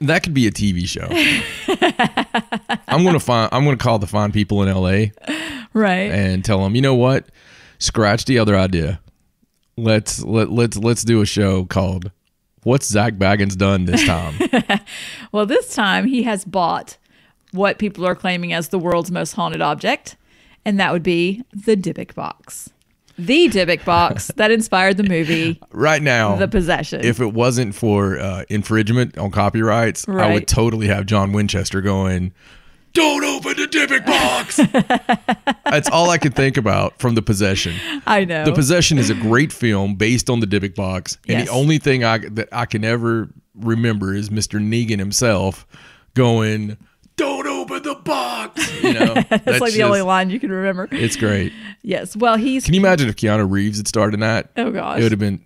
A: That could be a TV show. I'm gonna find. I'm gonna call the fine people in LA
B: right
A: and tell them, you know what? Scratch the other idea. Let's let let's let's do a show called "What's Zak Bagans Done This Time."
B: Well, this time he has bought what people are claiming as the world's most haunted object, and that would be the Dybbuk box. The Dybbuk box that inspired the movie
A: right now,
B: The Possession.
A: if it wasn't for uh, infringement on copyrights, I would totally have John Winchester going. Don't open the Dybbuk box. That's all I could think about from the possession.
B: I know.
A: The Possession is a great film based on the Dybbuk box, and
B: Yes.
A: the only thing I that I can ever remember is Mr. Negan himself going, "Don't open the box." You know, that's,
B: That's like the only line you can remember.
A: It's great.
B: Yes. Well, he's.
A: Can you imagine if Keanu Reeves had starred in that?
B: Oh, gosh.
A: it would have been,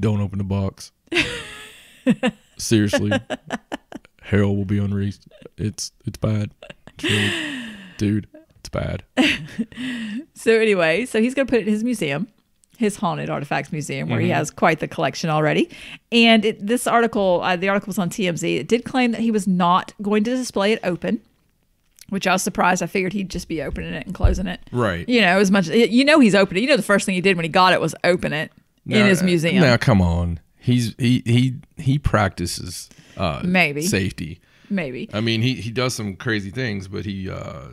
A: "Don't open the box." Seriously, hell will be unreached. It's it's bad, It's really- dude. It's bad.
B: So anyway, so he's going to put it in his museum, his haunted artifacts museum, where he
A: Mm-hmm.
B: has quite the collection already. And it, this article, uh, the article was on TMZ. It did claim that he was not going to display it open, which I was surprised. I figured he'd just be opening it and closing it.
A: Right.
B: You know, as much you know, he's opening. You know, the first thing he did when he got it was open it in his museum.
A: Now, come on. He's he he he practices uh,
B: Maybe.
A: safety.
B: Maybe.
A: I mean, he he does some crazy things, but he, uh,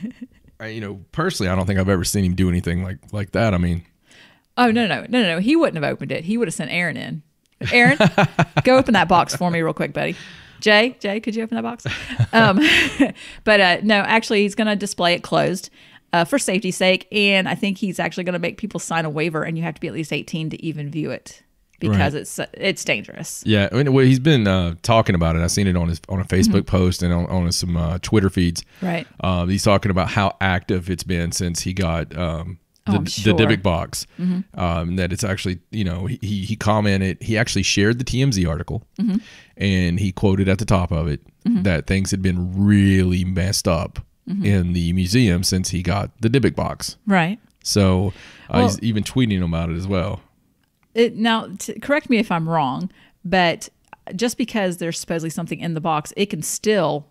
A: I, you know, personally, I don't think I've ever seen him do anything like like that. I mean,
B: Oh no no no no no! He wouldn't have opened it. He would have sent Aaron in. Aaron, go open that box for me real quick, buddy. Jay, Jay, could you open that box? Um, but uh, no, actually, he's going to display it closed uh, for safety's sake, and I think he's actually going to make people sign a waiver, and you have to be at least eighteen to even view it because
A: Right.
B: it's it's dangerous.
A: yeah. I mean, well, he's been uh, talking about it. I've seen it on his on a Facebook
B: Mm-hmm.
A: post and on, on some uh, Twitter feeds.
B: Right.
A: Um, he's talking about how active it's been since he got um, the,
B: Oh, I'm
A: the. Dybbuk box. Um, that it's actually, you know, he, he commented, he actually shared the TMZ article and he quoted at the top of it that things had been really messed up in the museum since he got the Dybbuk box.
B: Right.
A: So uh, he's even tweeting about it as well.
B: It, now, t- correct me if I'm wrong, but just because there's supposedly something in the box, it can still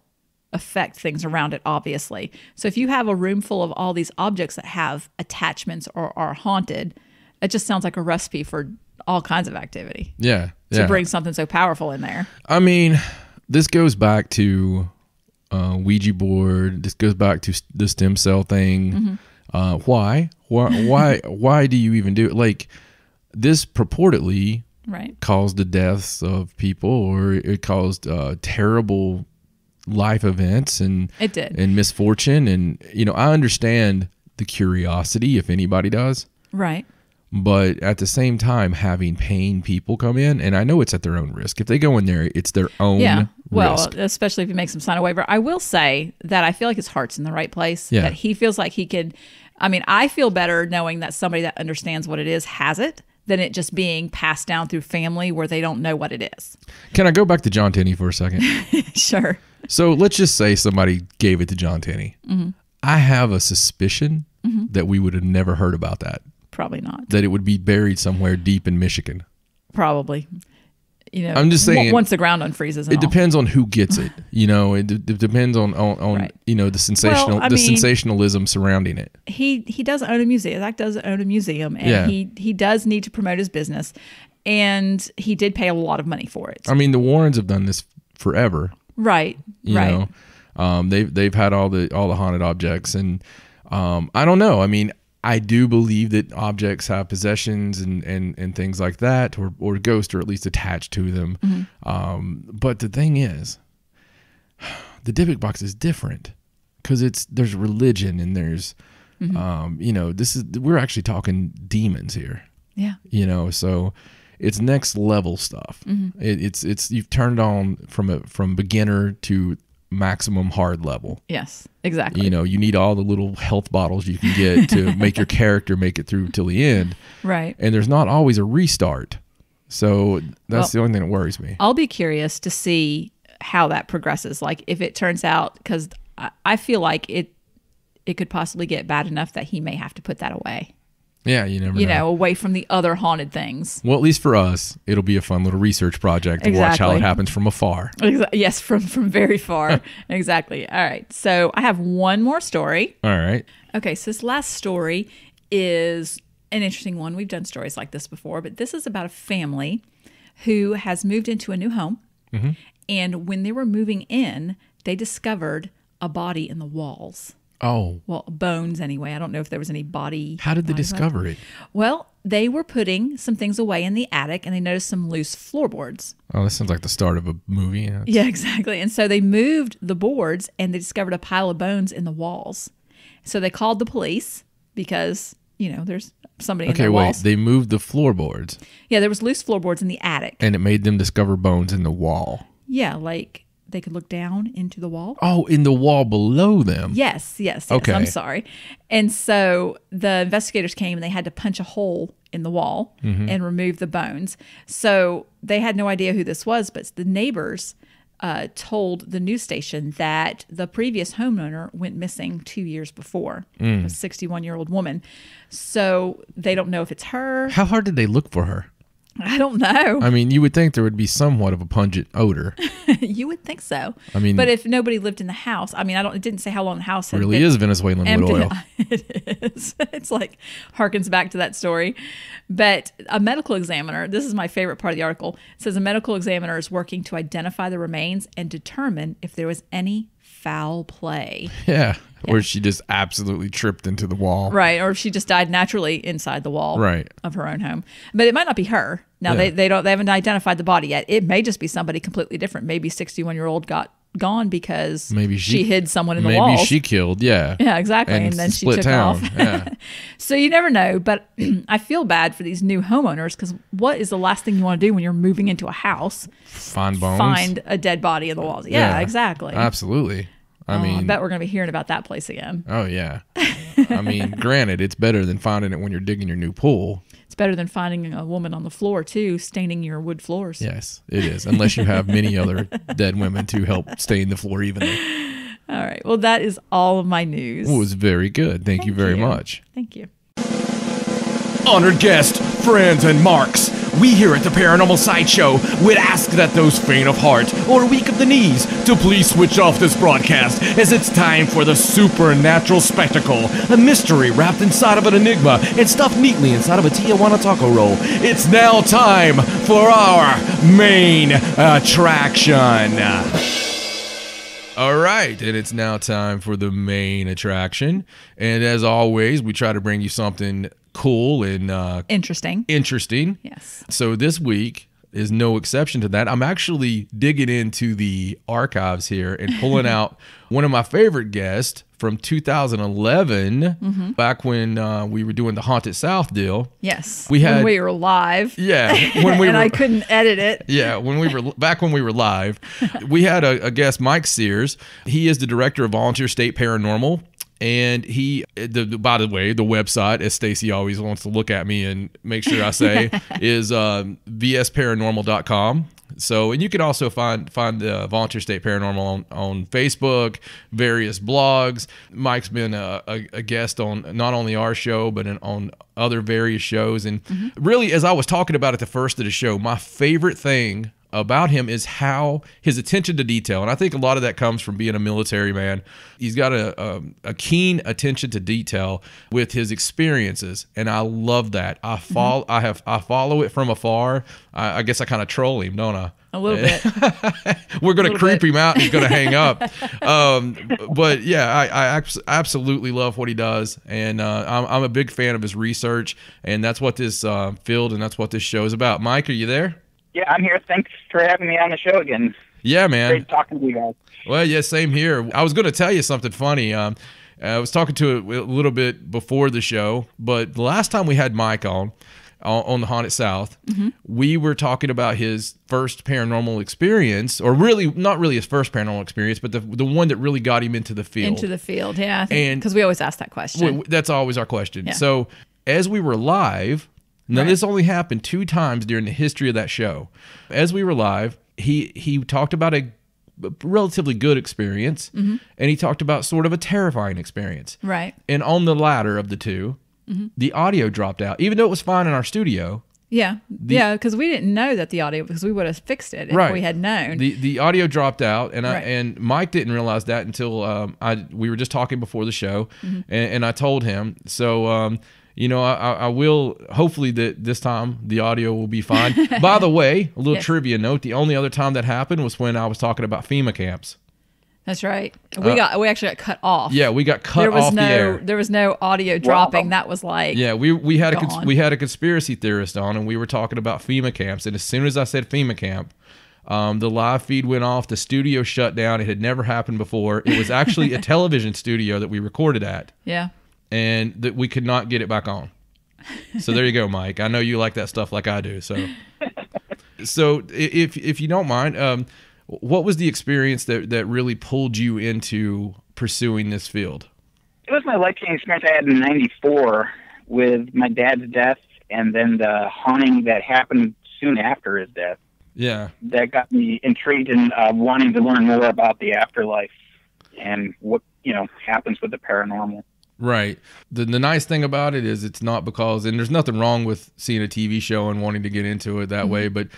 B: affect things around it, obviously. So if you have a room full of all these objects that have attachments or are haunted, it just sounds like a recipe for all kinds of activity
A: Yeah.
B: to
A: yeah.
B: bring something so powerful in there.
A: I mean, this goes back to uh, Ouija board. This goes back to the stem cell thing.
B: Mm-hmm.
A: Uh, why? Why? Why? why do you even do it? Like this purportedly
B: Right.
A: caused the deaths of people, or it caused uh, terrible life events and
B: It did.
A: and misfortune. And you know, I understand the curiosity if anybody does
B: right.
A: but at the same time having paying people come in and i know it's at their own risk if they go in there it's their own
B: Yeah. Well,
A: risk
B: especially if you make him sign a waiver. I will say that I feel like his heart's in the right place.
A: Yeah.
B: That he feels like he could. I mean, I feel better knowing that somebody that understands what it is has it than it just being passed down through family where they don't know what it is.
A: can i go back to john tenney for a second
B: sure.
A: so let's just say somebody gave it to john tenney
B: Mm-hmm.
A: i have a suspicion that we would have never heard about that
B: Probably not.
A: that it would be buried somewhere deep in michigan
B: Probably. You know,
A: I'm just saying-
B: once the ground unfreezes. And
A: it
B: all.
A: depends on who gets it you know it, d- it depends on on, on
B: Right.
A: you know the sensational
B: I
A: the
B: mean-
A: sensationalism surrounding it
B: he he does own a museum. Zak does own a museum, and
A: Yeah.
B: he he does need to promote his business, and he did pay a lot of money for it.
A: i mean the warrens have done this forever
B: right.
A: you
B: right.
A: know um, they've they've had all the all the haunted objects and um, i don't know i mean i do believe that objects have possessions and and, and things like that or or ghosts are at least attached to them
B: Mm-hmm.
A: um, but the thing is the Dybbuk box is different because it's there's religion and there's
B: Mm-hmm.
A: um, you know this is we're actually talking demons here
B: Yeah.
A: you know so it's next level stuff
B: Mm-hmm.
A: it, it's it's you've turned on from a from beginner to maximum hard level
B: Yes. Exactly.
A: you know you need all the little health bottles you can get to make your character make it through till the end
B: right.
A: and there's not always a restart so that's the only thing that worries me
B: I'll be curious to see how that progresses. Like if it turns out, because I, I feel like it it could possibly get bad enough that he may have to put that away.
A: Yeah you never know.
B: You
A: know.
B: know, away from the other haunted things.
A: well at least for us it'll be a fun little research project to watch how it happens from afar
B: Exa- Yes, from from very far. exactly. All right. So I have one more story.
A: all right
B: Okay, so this last story is an interesting one. We've done stories like this before, but this is about a family who has moved into a new home. Mm-hmm. And when they were moving in, they discovered a body in the walls.
A: Oh
B: Well, bones anyway. I don't know if there was any body.
A: how did they discover it
B: Well, they were putting some things away in the attic and they noticed some loose floorboards.
A: oh this sounds like the start of a movie yeah.
B: Yeah, exactly. And so they moved the boards and they discovered a pile of bones in the walls. So they called the police because, you know, there's somebody in
A: okay
B: their
A: wait
B: walls.
A: they moved the floorboards
B: yeah, there was loose floorboards in the attic.
A: and it made them discover bones in the wall.
B: Yeah, like they could look down into the wall.
A: Oh, in the wall below them.
B: Yes, yes, yes.
A: Okay.
B: I'm sorry. And so the investigators came and they had to punch a hole in the wall
A: Mm-hmm.
B: and remove the bones. So they had no idea who this was, but the neighbors uh, told the news station that the previous homeowner went missing two years before,
A: Mm.
B: a 61 year old woman. So they don't know if it's her.
A: How hard did they look for her?
B: I don't know.
A: I mean, you would think there would be somewhat of a pungent odor.
B: you would think so.
A: I mean-
B: but if nobody lived in the house, I mean, I don't. It didn't say how long the house had
A: really
B: been
A: is Venezuelan wood
B: empty.
A: oil.
B: it is. It's like harkens back to that story. But a medical examiner, this is my favorite part of the article. Says a medical examiner is working to identify the remains and determine if there was any foul play.
A: Yeah. Where she just absolutely tripped into the wall.
B: Right. Or if she just died naturally inside the wall
A: Right.
B: of her own home. But it might not be her. Now they,
A: Yeah.
B: they don't they haven't identified the body yet. It may just be somebody completely different. Maybe sixty one year old got gone because
A: Maybe she,
B: hid someone in the wall.
A: maybe
B: walls.
A: she killed. Yeah.
B: Yeah, exactly. And,
A: And
B: then she took
A: town.
B: off.
A: Yeah.
B: so you never know. But I feel bad for these new homeowners because what is the last thing you want to do when you're moving into a house?
A: Find bones.
B: Find a dead body in the walls. Yeah, exactly.
A: Absolutely. I
B: Oh, I
A: mean,
B: bet we're going to be hearing about that place again.
A: oh yeah. I mean, granted, it's better than finding it when you're digging your new pool.
B: It's better than finding a woman on the floor too, staining your wood floors.
A: Yes, it is. Unless you have many other dead women to help stain the floor evenly.
B: All right. Well, that is all of my news.
A: It was very good. Thank, you very
B: you.
A: much.
B: Thank you.
A: honored guest, friends, and marks. We here at the Paranormal Sideshow would ask that those faint of heart or weak of the knees to please switch off this broadcast as it's time for the supernatural spectacle, a mystery wrapped inside of an enigma and stuffed neatly inside of a Tijuana taco roll. It's now time for our main attraction. All right, and it's now time for the main attraction. And as always, we try to bring you something cool and uh,
B: Interesting.
A: interesting.
B: Yes.
A: So this week is no exception to that. I'm actually digging into the archives here and pulling out one of my favorite guests from 2011, back when uh, we were doing the Haunted South deal.
B: Yes.
A: We had-
B: when we were live.
A: Yeah, when we
B: and
A: were.
B: I couldn't edit it.
A: Yeah, when we were back when we were live, we had a, a guest, Mike Sears. He is the director of Volunteer State Paranormal, and he, the, the- by the way, the website, as Stacey always wants to look at me and make sure I say, is um, vsparanormal.com. So, and you can also find find the Volunteer State Paranormal on, on Facebook, various blogs. Mike's been a, a, a guest on not only our show but in, on other various shows. And really, as I was talking about at the first of the show, my favorite thing about him is how his attention to detail, and I think a lot of that comes from being a military man. He's got a a, a keen attention to detail with his experiences, and I love that. I follow, I have, I follow it from afar. I, I guess I kind of troll him, don't I?
B: A little bit.
A: We're going to creep
B: bit.
A: him out. And he's going to hang up. Um, but yeah, I, I absolutely love what he does, and uh, I'm, I'm a big fan of his research, and that's what this uh, field and that's what this show is about. Mike, are you there?
D: Yeah, I'm here. Thanks for having me on the show again.
A: Yeah, man.
D: Great talking to you guys.
A: Well, yeah, same here. I was going to tell you something funny. Um, I was talking to it a little bit before the show, but the last time we had Mike on, on on the Haunted South, we were talking about his first paranormal experience, or really not really his first paranormal experience, but the the one that really got him into the field.
B: Into the field. Yeah.
A: And-
B: Because we always ask that question.
A: W- w- that's always our question.
B: Yeah.
A: So as we were live, now
B: Right.
A: this only happened two times during the history of that show. As we were live, he he talked about a relatively good experience,
B: Mm-hmm.
A: and he talked about sort of a terrifying experience.
B: right.
A: And on the latter of the 2
B: Mm-hmm.
A: the audio dropped out, even though it was fine in our studio.
B: Yeah. yeah. Because we didn't know that the audio, because we would have fixed it if
A: Right.
B: we had known.
A: The the audio dropped out, and I
B: Right.
A: and Mike didn't realize that until um, I we were just talking before the show,
B: Mm-hmm.
A: and, and I told him. So um, you know, I, I I will hopefully that this time the audio will be fine. By the way, a little
B: Yes.
A: trivia note: the only other time that happened was when I was talking about FEMA camps.
B: That's right. We got we actually got cut off.
A: Uh, Yeah, we got cut
B: There was
A: off
B: no
A: the air.
B: there was no audio dropping. That was like
A: Yeah, we we had a cons- we had a conspiracy theorist on, and we were talking about FEMA camps. And as soon as I said FEMA camp, um, the live feed went off. The studio shut down. It had never happened before. It was actually a television studio that we recorded at,
B: yeah.
A: And that we could not get it back on. So there you go, Mike. I know you like that stuff like I do. So, so if if you don't mind, um, what was the experience that that really pulled you into pursuing this field?
D: It was my life changing experience I had in '94 with my dad's death, and then the haunting that happened soon after his death.
A: Yeah.
D: That got me intrigued in uh, wanting to learn more about the afterlife and what you know happens with the paranormal.
A: Right. The the nice thing about it is it's not because and there's nothing wrong with seeing a TV show and wanting to get into it that way, but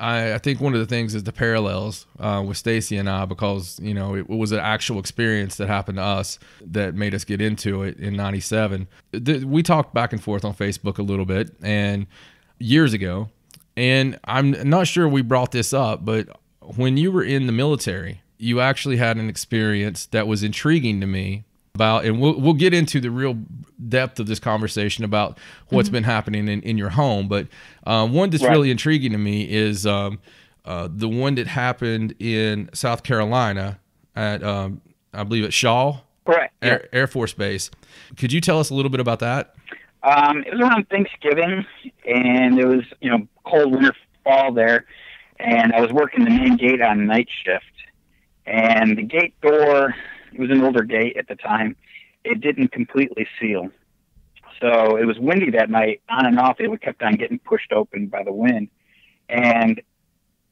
A: I, I think one of the things is the parallels uh, with Stacey and I because you know it, was an actual experience that happened to us that made us get into it in '97. Th- we talked back and forth on Facebook a little bit and years ago, and I'm not sure we brought this up, but when you were in the military, you actually had an experience that was intriguing to me about, and we'll, we'll get into the real depth of this conversation about what's been happening in, in your home. But um, one that's
D: Right.
A: really intriguing to me is um, uh, the one that happened in South Carolina at, um, I believe, at Shaw
D: Correct. Yeah.
A: Air, Air Force Base. Could you tell us a little bit about that?
D: Um, it was around Thanksgiving, and it was you know cold winter fall there, and I was working the main gate on night shift, and the gate door it was an older gate at the time. It didn't completely seal, so it was windy that night. On and off, it kept on getting pushed open by the wind, and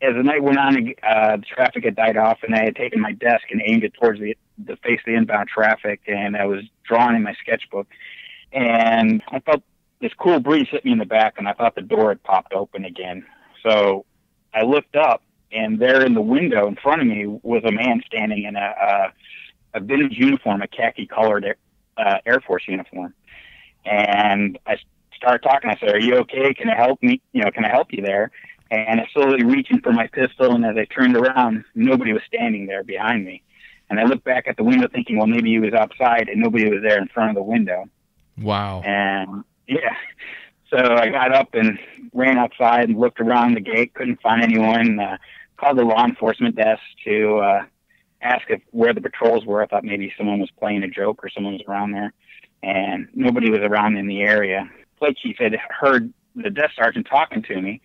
D: as the night went on, uh, the traffic had died off, and I had taken my desk and aimed it towards the the face of the inbound traffic, and I was drawing in my sketchbook and I felt this cool breeze hit me in the back, and I thought the door had popped open again. So I looked up, and there in the window in front of me was a man standing in a a, vintage uniform, a khaki colored uh, Air Force uniform, and I started talking. I said, "Are you okay? Can I help me? You know, can I help you there?" And I slowly reaching for my pistol, and as I turned around, nobody was standing there behind me. And I looked back at the window, thinking, "Well, maybe he was outside, and nobody was there in front of the window."
A: Wow.
D: And yeah, so I got up and ran outside and looked around the gate, couldn't find anyone. Uh, called the law enforcement desk to uh, ask if where the patrols were. I thought maybe someone was playing a joke or someone was around there, and nobody was around in the area. Plate chief had heard the desk sergeant talking to me,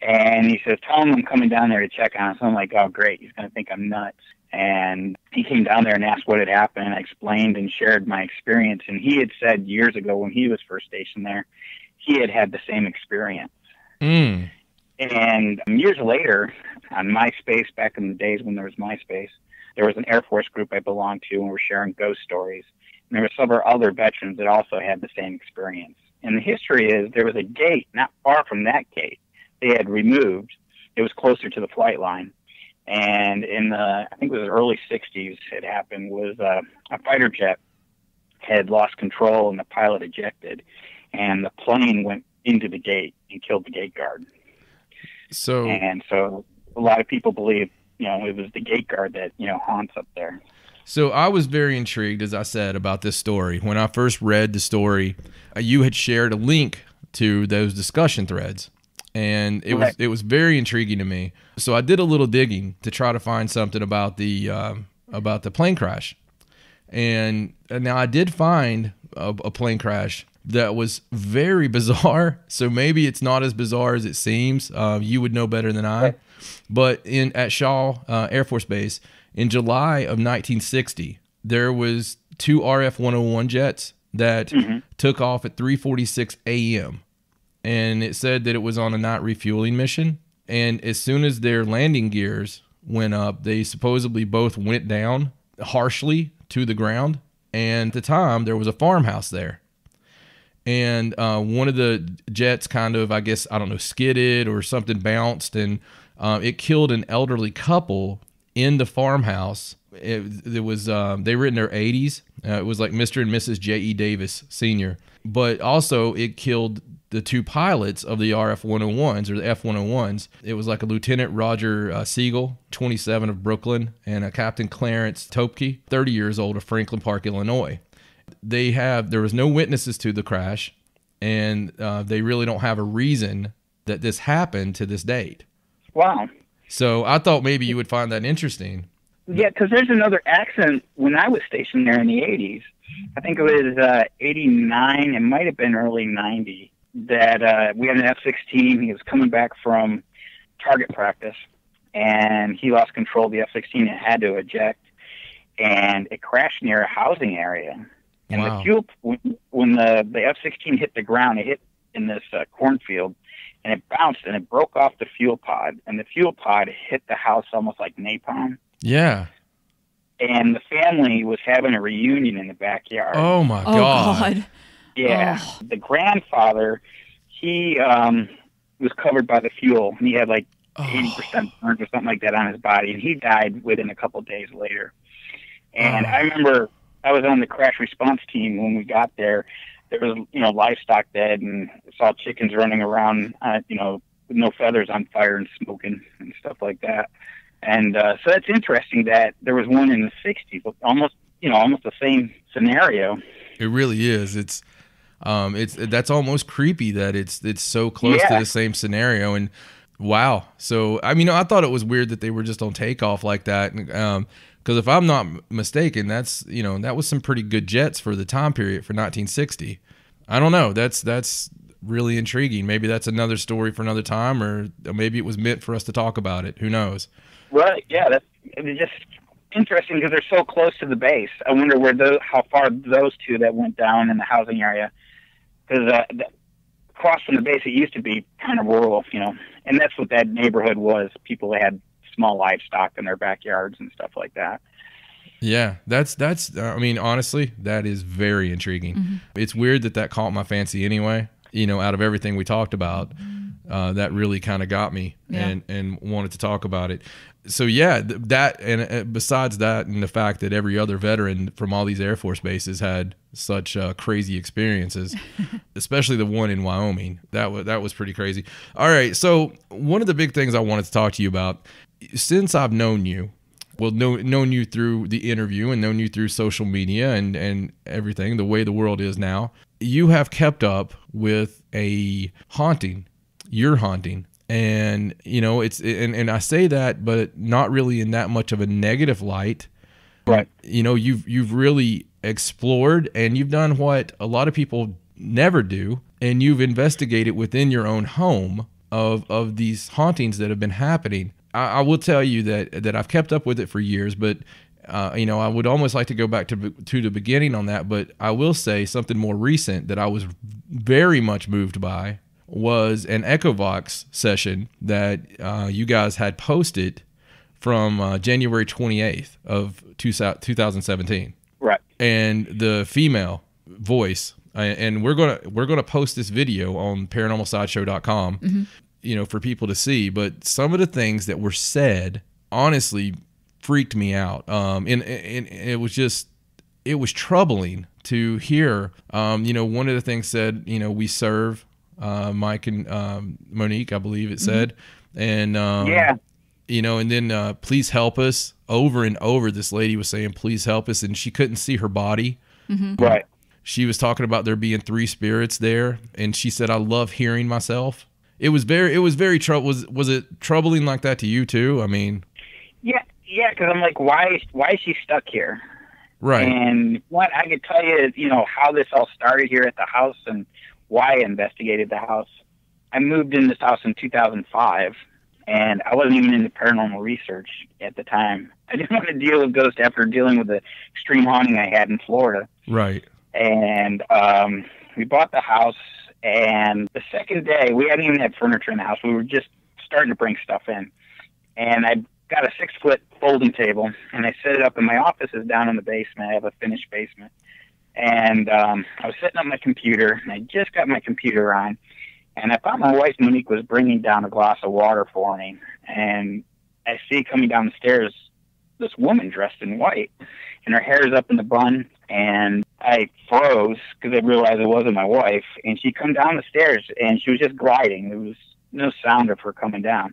D: and he says, "Tell him I'm coming down there to check on him." So I'm like, "Oh, great! He's going to think I'm nuts." And he came down there and asked what had happened. I explained and shared my experience, and he had said years ago when he was first stationed there, he had had the same experience.
A: Mm.
D: And years later, on MySpace, back in the days when there was MySpace, there was an Air Force group I belonged to, and we were sharing ghost stories. And there were several other veterans that also had the same experience. And the history is there was a gate not far from that gate they had removed. It was closer to the flight line. And in the, I think it was early 60s, it happened was uh, a fighter jet had lost control and the pilot ejected, and the plane went into the gate and killed the gate guard.
A: So
D: And so a lot of people believe, you know, it was the gate guard that, you know, haunts up there.
A: So I was very intrigued, as I said, about this story. When I first read the story, uh, you had shared a link to those discussion threads, and it was it was very intriguing to me. So I did a little digging to try to find something about the um about the plane crash, and, and now I did find a, a plane crash that was very bizarre. So maybe it's not as bizarre as it seems. Uh, you would know better than I. But in at Shaw uh, Air Force Base in July of 1960, there was two RF 101 jets that took off at 3:46 a.m. and it said that it was on a night refueling mission. And as soon as their landing gears went up, they supposedly both went down harshly to the ground. And at the time, there was a farmhouse there and uh, one of the jets kind of, I guess, I don't know, skidded or something bounced, and uh, it killed an elderly couple in the farmhouse. It, it was um, they were in their 80s. Uh, it was like Mr. and Mrs. J. E. Davis Senior, but also it killed the two pilots of the RF 101s or the F 101s. It was like a Lieutenant Roger uh, Siegel, 27 of Brooklyn, and a Captain Clarence Topke, 30 years old of Franklin Park, Illinois they have there was no witnesses to the crash and uh, they really don't have a reason that this happened to this date
D: Wow.
A: so i thought maybe you would find that interesting
D: Yeah, because there's another accident when I was stationed there in the 80s. I think it was uh, 89, it might have been early 90, that uh, we had an F 16. He was coming back from target practice, and he lost control of the F 16 and had to eject, and it crashed near a housing area. And
A: Wow.
D: the fuel, when, the F 16 hit the ground, it hit in this uh, cornfield. And it bounced and it broke off the fuel pod, and the fuel pod hit the house almost like napalm
A: yeah
D: and the family was having a reunion in the backyard.
A: oh my
B: Oh
A: god,
B: God.
D: yeah.
B: oh.
D: The grandfather, he um, was covered by the fuel, and he had like eighty
A: Oh,
D: percent burns or something like that on his body, and he died within a couple days later. And
A: Oh.
D: I remember I was on the crash response team when we got there. There was you know livestock dead, and saw chickens running around, uh, you know, with no feathers on fire and smoking and stuff like that. And uh, so that's interesting that there was one in the '60s, almost you know almost the same scenario.
A: it really is it's um it's that's almost creepy that it's it's so close to the same scenario and wow so i mean i thought it was weird that they were just on takeoff like that um because if i'm not mistaken that's you know that was some pretty good jets for the time period for 1960 i don't know that's that's really intriguing maybe that's another story for another time or maybe it was meant for us to talk about it who knows
D: Right. Yeah. That's just interesting because they're so close to the base. I wonder where those, how far those two that went down in the housing area, because uh, across from the base it used to be kind of rural, you know, and that's what that neighborhood was. People had small livestock in their backyards and stuff like that.
A: Yeah, that's that's. I mean, honestly, that is very intriguing. It's weird that that caught my fancy anyway. you know, out of everything we talked about, uh, that really kind of got me
B: Yeah.
A: and and wanted to talk about it. So yeah, th- that and uh, besides that, and the fact that every other veteran from all these Air Force bases had such uh, crazy experiences, especially the one in Wyoming, that was that was pretty crazy. All right, so one of the big things I wanted to talk to you about, since I've known you, well, know, known you through the interview and known you through social media and and everything, the way the world is now, you have kept up with a haunting, your haunting, and you know it's and and I say that, but not really in that much of a negative light.
D: Right.
A: You know, you've you've really explored and you've done what a lot of people never do, and you've investigated within your own home of of these hauntings that have been happening. I, I will tell you that that I've kept up with it for years, but uh, you know I would almost like to go back to to the beginning on that. But I will say something more recent that I was very much moved by was an Echovox session that uh, you guys had posted from uh, January 28th of two, 2017
D: Right.
A: and the female voice uh, and we're gonna we're gonna post this video on paranormalsideshow.com you know for people to see but some of the things that were said honestly freaked me out um and, and, and it was just it was troubling to hear um you know one of the things said you know we serve uh mike and um monique i believe it said and um
D: Yeah.
A: you know, and then uh, please help us over and over. This lady was saying, please help us, and she couldn't see her body.
D: Right.
A: She was talking about there being three spirits there, and she said, I love hearing myself. It was very, it was very trouble. Was was it troubling like that to you too? I mean,
D: Yeah. Yeah. Because I'm like, why? Why is she stuck here?
A: right,
D: And what I could tell you, you know, how this all started here at the house and why I investigated the house. I moved in this house in 2005, and I wasn't even into paranormal research at the time. I didn't want to deal with ghosts after dealing with the extreme haunting I had in Florida.
A: right,
D: And um, we bought the house, and the second day, we hadn't even had furniture in the house. We were just starting to bring stuff in. And I got a six foot folding table, and I set it up in my office is down in the basement. I have a finished basement. And um, I was setting up my computer, and I just got my computer on, and I thought my wife Monique was bringing down a glass of water for me, and I see coming down the stairs this woman dressed in white, and her hair is up in the bun, and I froze because I realized it wasn't my wife, and she come down the stairs, and she was just gliding. There was no sound of her coming down,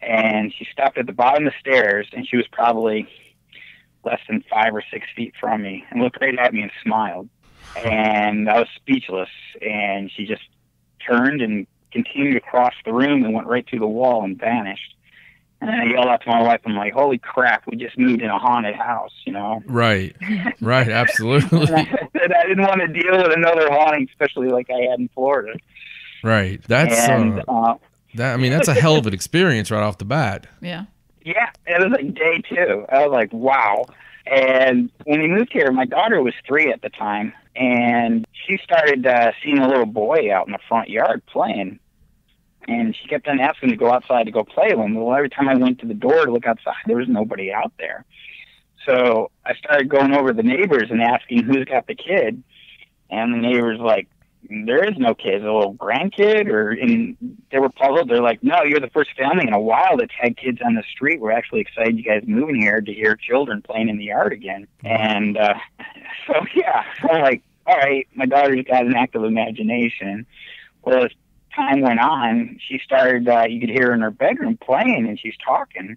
D: and she stopped at the bottom of the stairs, and she was probably less than five or six feet from me, and looked right at me and smiled, and I was speechless, and she just turned and continued across the room and went right through the wall and vanished. And I yelled out to my wife, I'm like, holy crap, we just moved in a haunted house, you know?
A: right, right, absolutely,
D: And I said I didn't want to deal with another haunting, especially like I had in Florida.
A: right. That's
D: and
A: uh,
D: uh,
A: that. I mean, that's a hell of an experience right off the bat.
B: Yeah.
D: yeah, it was like day two. I was like, wow. And when we moved here, my daughter was three at the time, and she started uh, seeing a little boy out in the front yard playing. And she kept on asking to go outside to go play with him. Well, every time I went to the door to look outside, there was nobody out there. So I started going over to the neighbors and asking who's got the kid. And the neighbors like, there is no kid, a little grandkid, or and they were puzzled. They're like, no, you're the first family in a while that's had kids on the street. We're actually excited you guys moving here to hear children playing in the yard again. And uh, so yeah, so I'm like, all right, my daughter's got an active imagination. Well, as time went on, she started. Uh, you could hear her in her bedroom playing, and she's talking.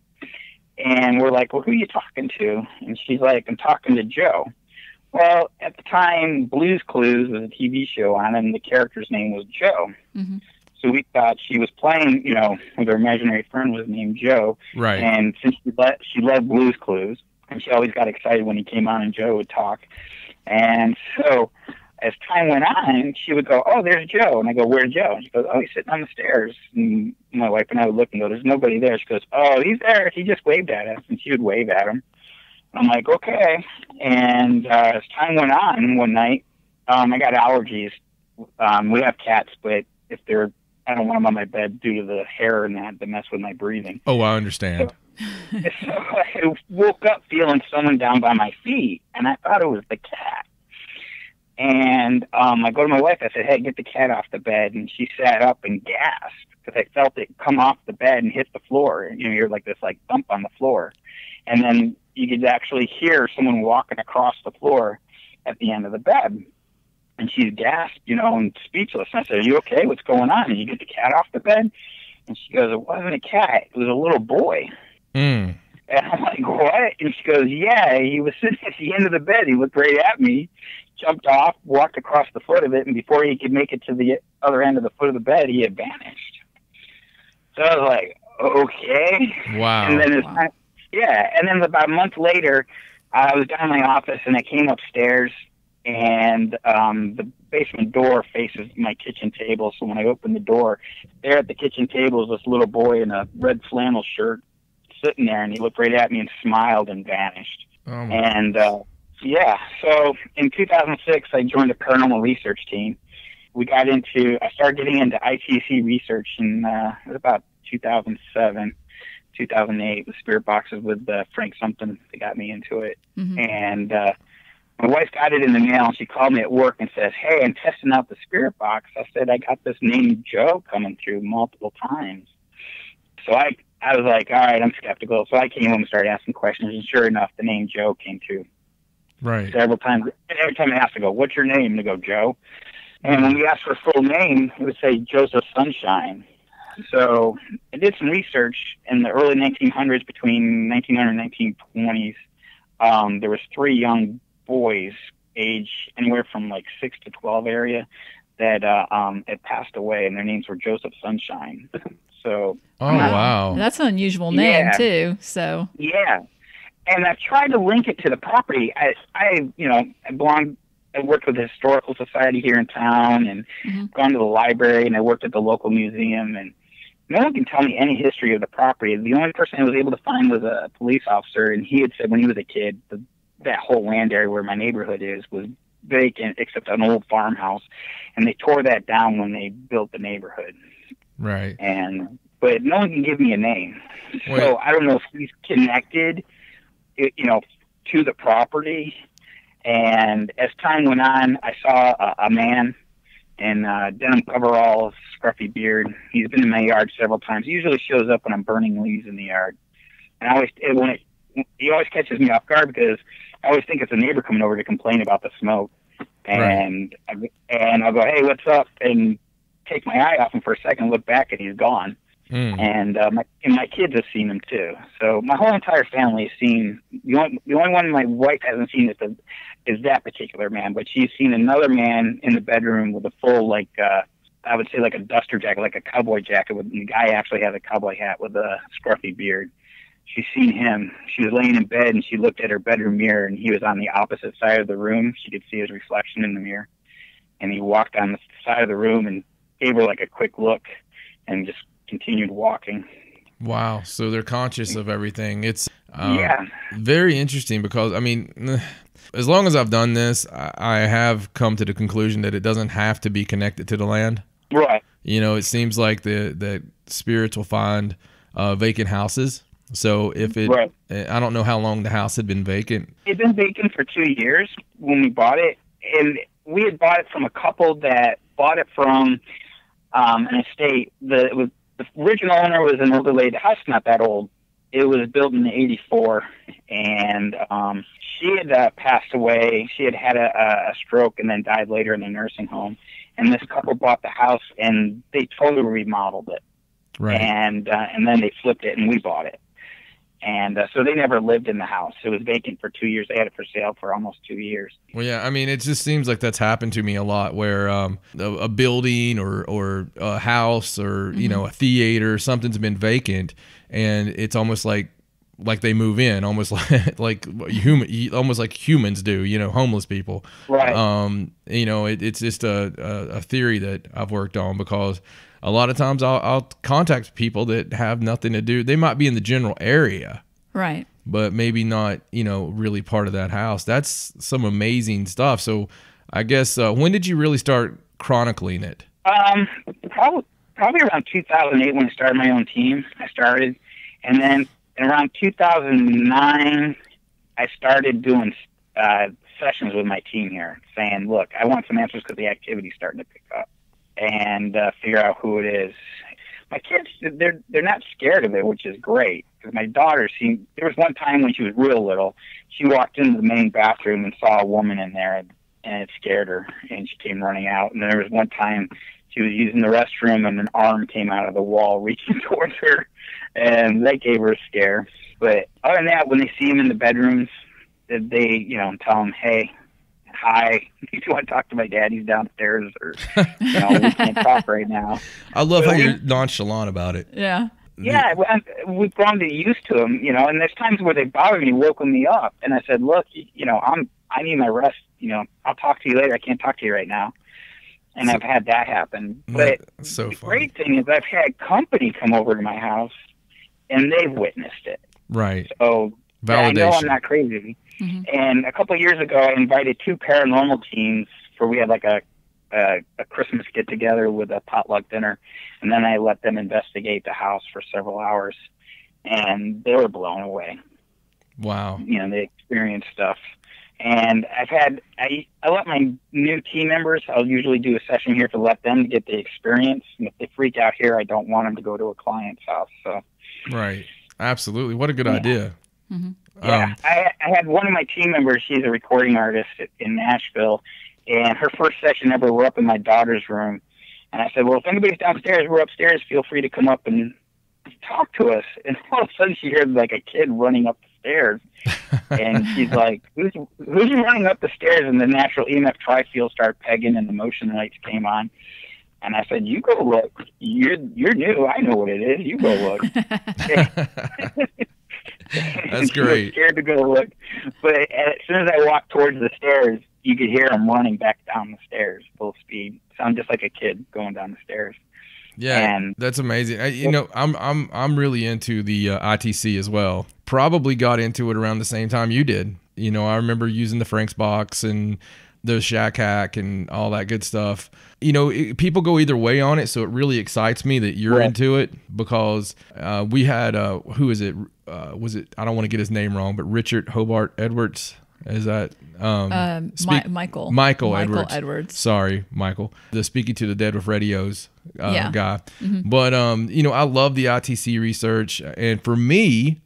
D: And we're like, well, who are you talking to? And she's like, I'm talking to Joe. Well, at the time, Blues Clues was a TV show on, it, and the character's name was Joe.
B: Mhm.
D: So we thought she was playing, you know, with her imaginary friend was named Joe.
A: Right,
D: And since she, let, she loved Blues Clues, and she always got excited when he came on and Joe would talk. And so as time went on, she would go, "Oh, there's Joe," and I go, "Where's Joe?" And she goes, "Oh, he's sitting on the stairs." And my wife and I would look and go, "There's nobody there." She goes, "Oh, he's there. He just waved at us," and she would wave at him. I'm like, "Okay." And uh, as time went on, one night, um, I got allergies. Um, we have cats, but if they're I don't want them on my bed due to the hair and that, they mess with my breathing.
A: Oh, I understand.
D: so I woke up feeling someone down by my feet, and I thought it was the cat. And um, I go to my wife. I said, "Hey, get the cat off the bed." And she sat up and gasped because I felt it come off the bed and hit the floor. And, You know, you're like this like bump on the floor, and then you could actually hear someone walking across the floor at the end of the bed. And she gasped, you know, and speechless. And I said, "Are you okay? What's going on?" And you get the cat off the bed, and she goes, "It wasn't a cat. It was a little boy."
A: Mm.
D: And I'm like, what? And she goes, yeah, he was sitting at the end of the bed. He looked right at me, jumped off, walked across the foot of it, and before he could make it to the other end of the foot of the bed, he had vanished. So I was like, okay.
A: Wow.
D: And then it's
B: Wow.
D: not, yeah. And then about a month later, I was down in my office and I came upstairs and um, the basement door faces my kitchen table. So when I opened the door, there at the kitchen table is this little boy in a red flannel shirt sitting there, and he looked right at me and smiled and vanished.
A: Oh
D: And uh, yeah, so in 2006, I joined a paranormal research team. We got into, I started getting into ITC research in uh, about 2007, 2008 with spirit boxes with uh, Frank something that got me into it.
B: Mhm.
D: And uh, my wife got it in the mail, and she called me at work and says, "Hey, I'm testing out the spirit box." I said, "I got this name Joe coming through multiple times." So I, I was like, "All right, I'm skeptical." So I came home and started asking questions, and sure enough, the name Joe came through
A: right.
D: several times. And every time I asked, I go, "What's your name?" And they go, "Joe." And when we asked for full name, it would say Joseph Sunshine. So I did some research in the early 1900s, between 1900 and 1920s. Um, there was three young boys, age anywhere from like six to 12 area, that uh, um, had passed away, and their names were Joseph Sunshine. So
A: Oh wow.
B: That's an unusual name
D: Yeah.
B: too. So
D: Yeah, and I've tried to link it to the property. I, I, you know, I belong. I worked with the historical society here in town, and
B: Mhm.
D: gone to the library, and I worked at the local museum, and no one can tell me any history of the property. The only person I was able to find was a police officer, and he had said when he was a kid, the, that whole land area where my neighborhood is was vacant except an old farmhouse, and they tore that down when they built the neighborhood
A: Right.
D: and but no one can give me a name. So I don't know if he's connected, you know, to the property. And as time went on, I saw a, a man in uh, denim coveralls, scruffy beard. He's been in my yard several times. He usually shows up when I'm burning leaves in the yard, and I always it, when it he always catches me off guard because I always think it's a neighbor coming over to complain about the smoke. And I, and I'll go, hey, what's up? And take my eye off him for a second, look back, and he's gone.
A: Mm.
D: And uh, my and my kids have seen him too. So my whole entire family has seen. The only the only one my wife hasn't seen is the, is that particular man, but she's seen another man in the bedroom with a full like uh, I would say like a duster jacket, like a cowboy jacket. With the guy actually has a cowboy hat with a scruffy beard. She's seen him. She was laying in bed and she looked at her bedroom mirror and he was on the opposite side of the room. She could see his reflection in the mirror. And he walked on the side of the room and gave her like a quick look and just continued walking.
A: Wow. So they're conscious of everything. It's um,
D: yeah.
A: very interesting because I mean, as long as I've done this, I, I have come to the conclusion that it doesn't have to be connected to the land.
D: Right.
A: You know, it seems like the that spirits will find uh, vacant houses. So if it,
D: Right.
A: I don't know how long the house had been vacant.
D: It'd been vacant for two years when we bought it, and we had bought it from a couple that bought it from um, an estate. The it was the original owner was an older lady. The house not that old. It was built in '84, and um, she had uh, passed away. She had had a, a stroke and then died later in the nursing home. And this couple bought the house, and they totally remodeled it.
A: Right.
D: and uh, and then they flipped it and we bought it. And uh, so they never lived in the house. It was vacant for two years. They had it for sale for almost two years.
A: Well, yeah, I mean, it just seems like that's happened to me a lot, where um, a, a building or or a house or you know a theater, something's been vacant, and it's almost like like they move in, almost like like human, almost like humans do, you know, homeless people.
D: Right.
A: Um, you know, it, it's just a, a a theory that I've worked on because a lot of times I'll, I'll contact people that have nothing to do. They might be in the general area,
B: right.
A: but maybe not, you know, really part of that house. That's some amazing stuff. So, I guess uh, when did you really start chronicling it?
D: Um, probably probably around 2008 when I started my own team. I started, and then around 2009, I started doing uh, sessions with my team here, saying, "Look, I want some answers because the activity's starting to pick up, and uh, figure out who it is." My kids, they're they're not scared of it, which is great. Because my daughter, she there was one time when she was real little, she walked into the main bathroom and saw a woman in there, and, and it scared her, and she came running out. And there was one time she was using the restroom, and an arm came out of the wall reaching towards her, and that gave her a scare. But other than that, when they see him in the bedrooms, that they, you know, tell him, "Hey, hi, if you want to talk to my dad, he's downstairs," or you know, we can't talk right now.
A: I love how
D: we-
A: you're nonchalant about it.
B: Yeah.
D: Yeah, we've grown to get used to him, you know. And there's times where they bother me, woken me up, and I said, "Look, you, you know, I'm I need my rest. You know, I'll talk to you later. I can't talk to you right now." And I've had that happen. But
A: That's so
D: the great thing is I've had company come over to my house, and they've witnessed it.
A: Right.
D: So I know I'm not crazy.
B: Mhm.
D: And a couple of years ago, I invited two paranormal teams for we had like a a, a Christmas get together with a potluck dinner, and then I let them investigate the house for several hours, and they were blown away.
A: Wow.
D: You know, they experienced stuff. And I've had I I let my new team members. I'll usually do a session here to let them get the experience. And if they freak out here, I don't want them to go to a client's house. So
A: Right. Absolutely. What a good
D: Yeah.
A: idea.
B: Mhm.
D: Yeah,
A: Um,
D: I, I had one of my team members. She's a recording artist in Nashville, and her first session ever, we're up in my daughter's room, and I said, "Well, if anybody's downstairs, we're upstairs. Feel free to come up and talk to us." And all of a sudden, she heard like a kid running up the stairs, and she's like, "Who's who's running up the stairs?" And the natural EMF tri-field started pegging, and the motion lights came on. And I said, "You go look. You're you're new. I know what it is. You go look."
A: That's
D: And she was
A: great.
D: scared to go look, but as soon as I walked towards the stairs, you could hear him running back down the stairs full speed. Sound just like a kid going down the stairs.
A: Yeah,
D: And-
A: that's amazing. I, you know, I'm I'm I'm really into the uh, ITC as well. Probably got into it around the same time you did. You know, I remember using the Frank's box and the Shack Hack and all that good stuff. You know, it, people go either way on it, so it really excites me that you're
D: Yeah.
A: into it because uh, we had uh, who is it? Uh, was it? I don't want to get his name wrong, but Richard Hobart Edwards. Is that um,
B: Um,
A: speak-
B: Mi- Michael.
A: Michael,
B: Michael
A: Edwards.
B: Edwards.
A: Sorry, Michael. The Speaking to the Dead with Radios uh,
B: Yeah.
A: guy. But um, you know, I love the ITC research, and for me,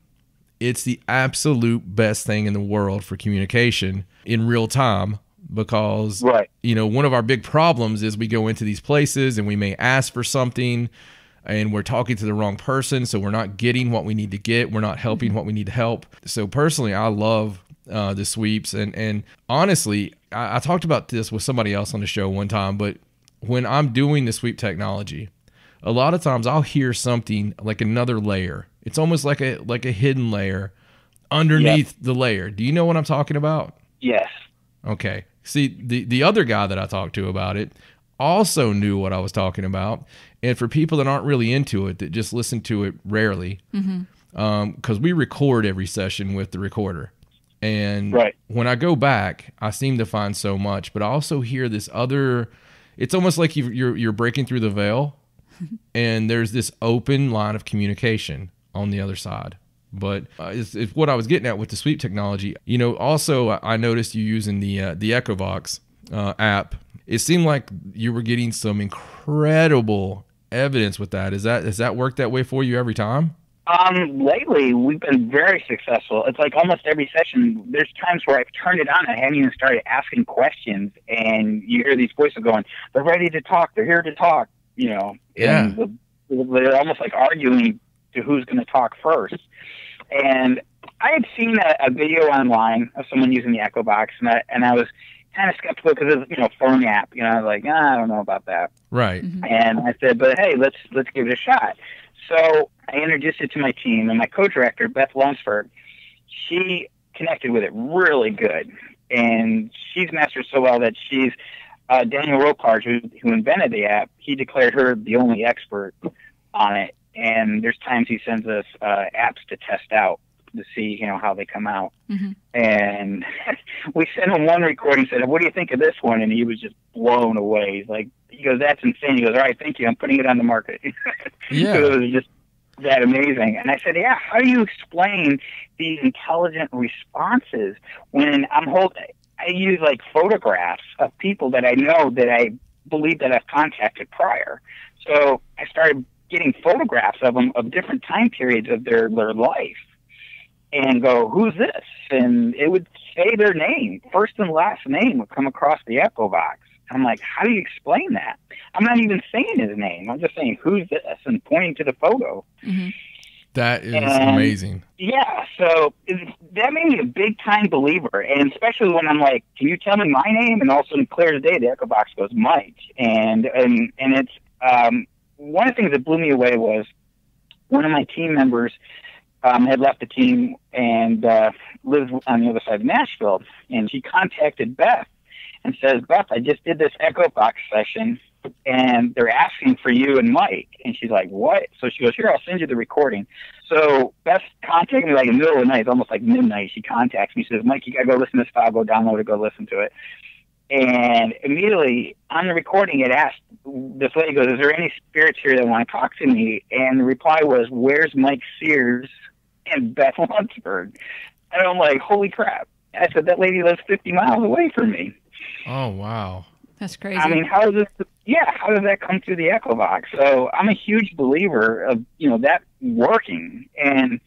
A: it's the absolute best thing in the world for communication in real time because
D: Right.
A: you know one of our big problems is we go into these places and we may ask for something and we're talking to the wrong person so we're not getting what we need to get we're not helping what we need to help so personally i love uh, the sweeps. And and honestly I, I talked about this with somebody else on the show one time but when i'm doing the sweep technology a lot of times i'll hear something like another layer. It's almost like a like a hidden layer underneath the layer. Do you know what i'm talking about?
D: Yes.
A: Okay. See, the the other guy that I talked to about it also knew what I was talking about, and for people that aren't really into it, that just listen to it rarely, because we record every session with the recorder, and
D: Right.
A: when I go back, I seem to find so much, but I also hear this other. It's almost like you you're you're breaking through the veil, and there's this open line of communication on the other side. But uh, it's, it's what I was getting at with the sweep technology. You know, also I noticed you using the uh, the EchoVox uh, app. It seemed like you were getting some incredible evidence with that. Is that has that worked that way for you every time?
D: Um, lately we've been very successful. It's like almost every session. There's times where I've turned it on and I haven't even started asking questions, and you hear these voices going, "They're ready to talk. They're here to talk." You know, and the, they're almost like arguing to who's going to talk first. And I had seen a, a video online of someone using the EchoVox, and I and I was kind of skeptical because it's you know phone app. You know, I was like ah, I don't know about that.
A: Right.
D: And I said, but hey, let's let's give it a shot. So I introduced it to my team, and my co-director Beth Lunsford, she connected with it really good, and she's mastered so well that she's uh, Daniel Ropage, who, who invented the app. He declared her the only expert on it, and there's times he sends us uh, apps to test out to see you know how they come out.
B: Mhm.
D: And we sent him one recording. Said, "What do you think of this one?" And he was just blown away. He's like, he goes, "That's insane." He goes, "All right, thank you. I'm putting it on the market."
A: Yeah.
D: it was just that amazing. And I said, "Yeah, how do you explain these intelligent responses when I'm holding?" I use like photographs of people that I know that I believe that I've contacted prior. So I started getting photographs of them of different time periods of their their life, and go, "Who's this?" And it would say their name, first and last name would come across the EchoVox. I'm like, how do you explain that? I'm not even saying his name. I'm just saying, who's this? And pointing to the photo.
A: That is
D: And-
A: amazing.
D: Yeah, so it, that made me a big time believer, and especially when I'm like, "Can you tell me my name?" And all of a sudden, clear as day, the EchoVox goes Mike, and and and it's um, one of the things that blew me away was one of my team members um, had left the team and uh, lives on the other side of Nashville, and she contacted Beth and says, "Beth, I just did this EchoVox session." And they're asking for you and Mike. And she's like, What? So she goes, Here, I'll send you the recording. So Beth contacted me like in the middle of the night. It's almost like midnight. She contacts me. She says, Mike, you gotta go listen to this file. Go download it. Go listen to it. And immediately on the recording, it asked this lady goes, "Is there any spirits here that want to talk to me?" And the reply was, "Where's Mike Sears and Beth Lunsford?" And I'm like, "Holy crap!" I said, "That lady lives 50 miles away from me."
A: Oh wow.
B: That's crazy.
D: I mean, how does this? Yeah, how does that come through the EchoVox? So I'm a huge believer of you know that working, and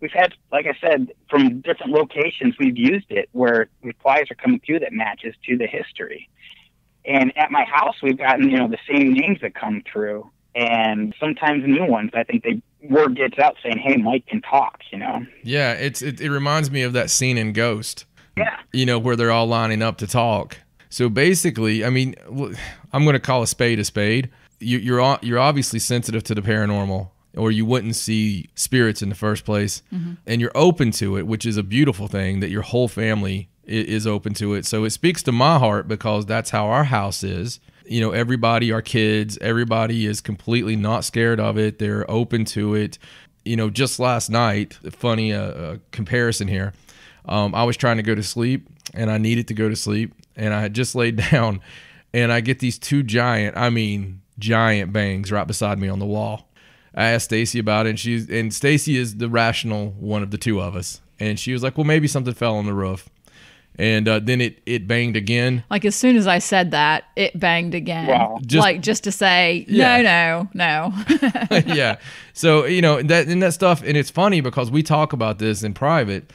D: we've had, like I said, from different locations we've used it where replies are coming through that matches to the history. And at my house, we've gotten you know the same names that come through, and sometimes new ones. I think they word gets out saying, "Hey, Mike can talk," you know.
A: Yeah, it's it, it reminds me of that scene in Ghost.
D: Yeah.
A: You know where they're all lining up to talk. So basically, I mean, I'm going to call a spade a spade. You, you're you're obviously sensitive to the paranormal, or you wouldn't see spirits in the first place, mm-hmm. and you're open to it, which is a beautiful thing. That your whole family is open to it. So it speaks to my heart because that's how our house is. You know, everybody, our kids, everybody is completely not scared of it. They're open to it. You know, just last night, funny uh, uh, comparison here. Um, I was trying to go to sleep and I needed to go to sleep and I had just laid down and I get these two giant, I mean, giant bangs right beside me on the wall. I asked Stacey about it and she's and Stacey is the rational one of the two of us. And she was like, "Well, maybe something fell on the roof." And uh, then it it banged again.
B: like as soon as I said that, it banged again.
D: Wow.
A: Just-
B: like just to say,
A: Yeah.
B: no, no, no.
A: yeah. So you know that and that stuff, and it's funny because we talk about this in private,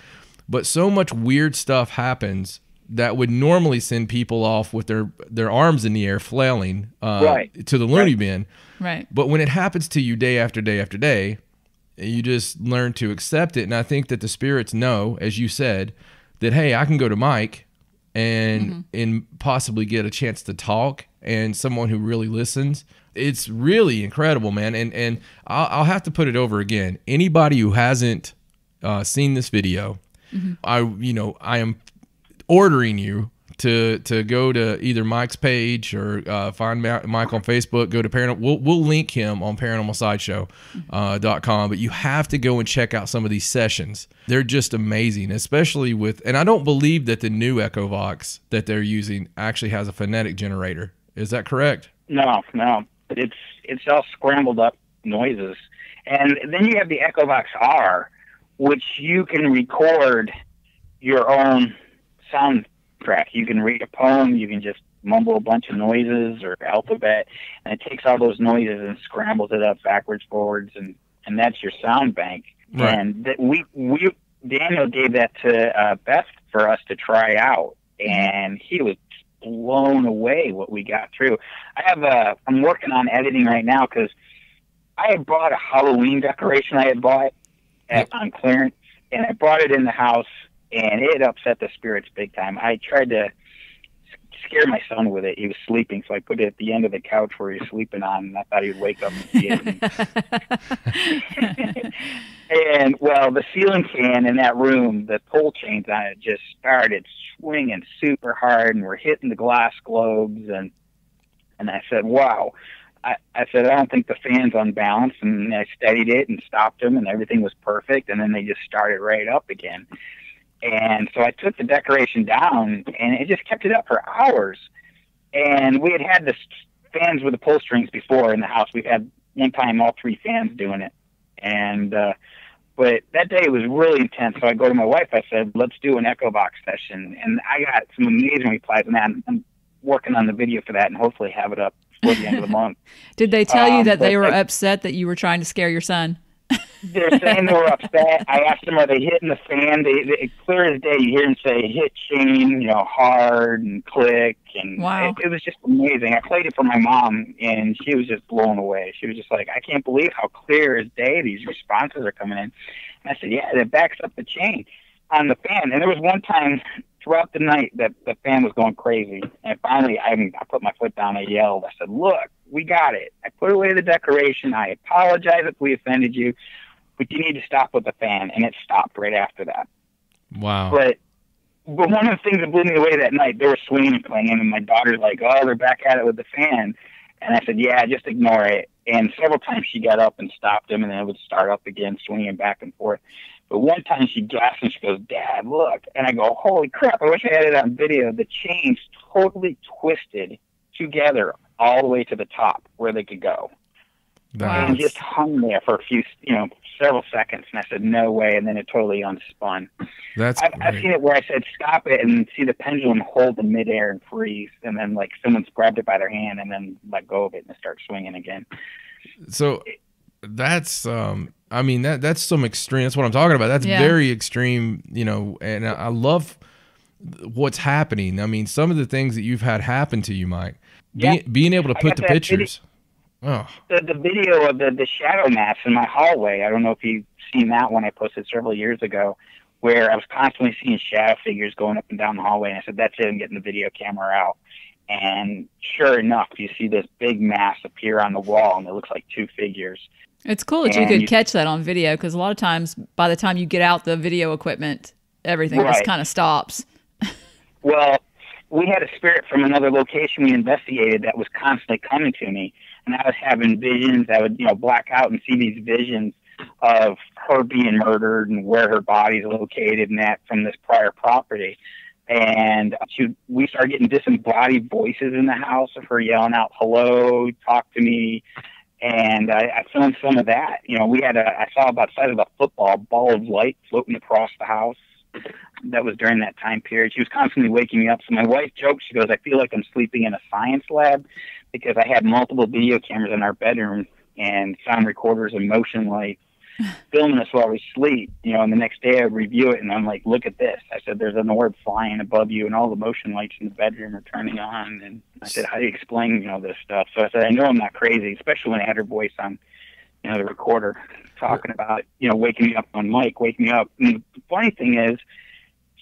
A: but so much weird stuff happens that would normally send people off with their their arms in the air, flailing uh,
D: Right.
A: to the loony bin.
B: right.
A: But when it happens to you day after day after day, you just learn to accept it. And I think that the spirits know, as you said, that hey, I can go to Mike and and possibly get a chance to talk and someone who really listens. It's really incredible, man. And and I'll, I'll have to put it over again. Anybody who hasn't uh, seen this video, I you know I am ordering you to to go to either Mike's page or uh, find Mike on Facebook. Go to paranormal. We'll, we'll link him on paranormalsideshow.com. Uh, dot com, but you have to go and check out some of these sessions. They're just amazing, especially with. And I don't believe that the new Echo Vox that they're using actually has a phonetic generator. Is that correct?
D: No, no. It's it's all scrambled up noises. And then you have the EchoVox R, which you can record your own soundtrack. You can read a poem, you can just mumble a bunch of noises or alphabet, and it takes all those noises and scrambles it up backwards, forwards, and and that's your sound bank.
A: Right.
D: And that we we Daniel gave that to uh, Beth for us to try out, and he was blown away what we got through. I have a I'm working on editing right now because I had bought a Halloween decoration I had bought at, on clearance, and I brought it in the house, and it upset the spirits big time. I tried to scare my son with it. He was sleeping, so I put it at the end of the couch where he was sleeping on, and I thought he would wake up and see it. and well, the ceiling fan in that room, the pole chains on it just started swinging super hard, and we're hitting the glass globes, and and I said, "Wow." I, I said, I don't think the fan's unbalanced, and I steadied it and stopped them, and everything was perfect, and then they just started right up again. And so I took the decoration down, and it just kept it up for hours. And we had had this fans with the pull strings before in the house. We've had one time all three fans doing it, and uh, But that day it was really intense. So I go to my wife. I said, "Let's do an EchoVox session," and I got some amazing replies that. I'm- I'm working on the video for that, and hopefully have it up before the end of the month.
B: Did they tell you
D: Um,
B: that they were
D: I-
B: upset that you were trying to scare your son?
D: They're saying they were upset. I asked them, are they hitting the fan? They, they clear as day. You hear them say hit chain, you know, hard and click, and
B: Wow.
D: it, it was just amazing. I played it for my mom, and she was just blown away. She was just like, I can't believe how clear as day these responses are coming in. And I said, yeah, that backs up the chain on the fan. And there was one time throughout the night that the fan was going crazy. And finally, I, I put my foot down. I yelled. I said, look, we got it. I put away the decoration. I apologize if we offended you, but you need to stop with the fan. And it stopped right after that.
A: Wow.
D: But but one of the things that blew me away that night, they were swinging and playing, and my daughter's like, "Oh, they're back at it with the fan," and I said, "Yeah, just ignore it." And several times she got up and stopped them, and then it would start up again, swinging back and forth. But one time she gasped and she goes, "Dad, look!" And I go, "Holy crap! I wish I had it on video. The chains totally twisted together all the way to the top where they could go."
B: Wow.
D: and just hung there for a few, you know, several seconds. And I said, no way. And then it totally unspun.
A: That's
D: I've, I've seen it where I said, stop it and see the pendulum hold in midair and freeze. And then, like, someone's grabbed it by their hand and then let go of it and it starts swinging again.
A: So that's um I mean that that's some extreme that's what I'm talking about. That's
B: Yeah.
A: very extreme, you know, and I I love what's happening. I mean, some of the things that you've had happen to you, Mike.
D: Yeah.
A: Being, being able to put the
D: that video-
A: pictures. Oh,
D: The, the video of the, the shadow maps in my hallway, I don't know if you've seen that one I posted several years ago, where I was constantly seeing shadow figures going up and down the hallway. And I said, that's it, I'm getting the video camera out. And sure enough, you see this big mass appear on the wall, and it looks like two figures.
B: It's cool that you could
D: you-
B: catch that on video because a lot of times by the time you get out the video equipment, everything just kind of stops.
D: Well, we had a spirit from another location we investigated that was constantly coming to me, and I was having visions. I would, you know, black out and see these visions of her being murdered and where her body's located and that from this prior property. And uh, she, we started getting disembodied voices in the house of her yelling out, "Hello, talk to me." And I, I filmed some of that. You know, we had a, I saw about the size of a football ball of light floating across the house that was during that time period. She was constantly waking me up. So my wife joked, she goes, I feel like I'm sleeping in a science lab because I had multiple video cameras in our bedroom and sound recorders and motion lights filming us while we sleep, you know, and the next day I review it and I'm like, look at this. I said, there's an orb flying above you and all the motion lights in the bedroom are turning on. And I said, how do you explain, you know, this stuff? So I said, I know I'm not crazy, especially when I had her voice on, you know, the recorder talking about you know, waking me up on mic, waking me up. And the funny thing is,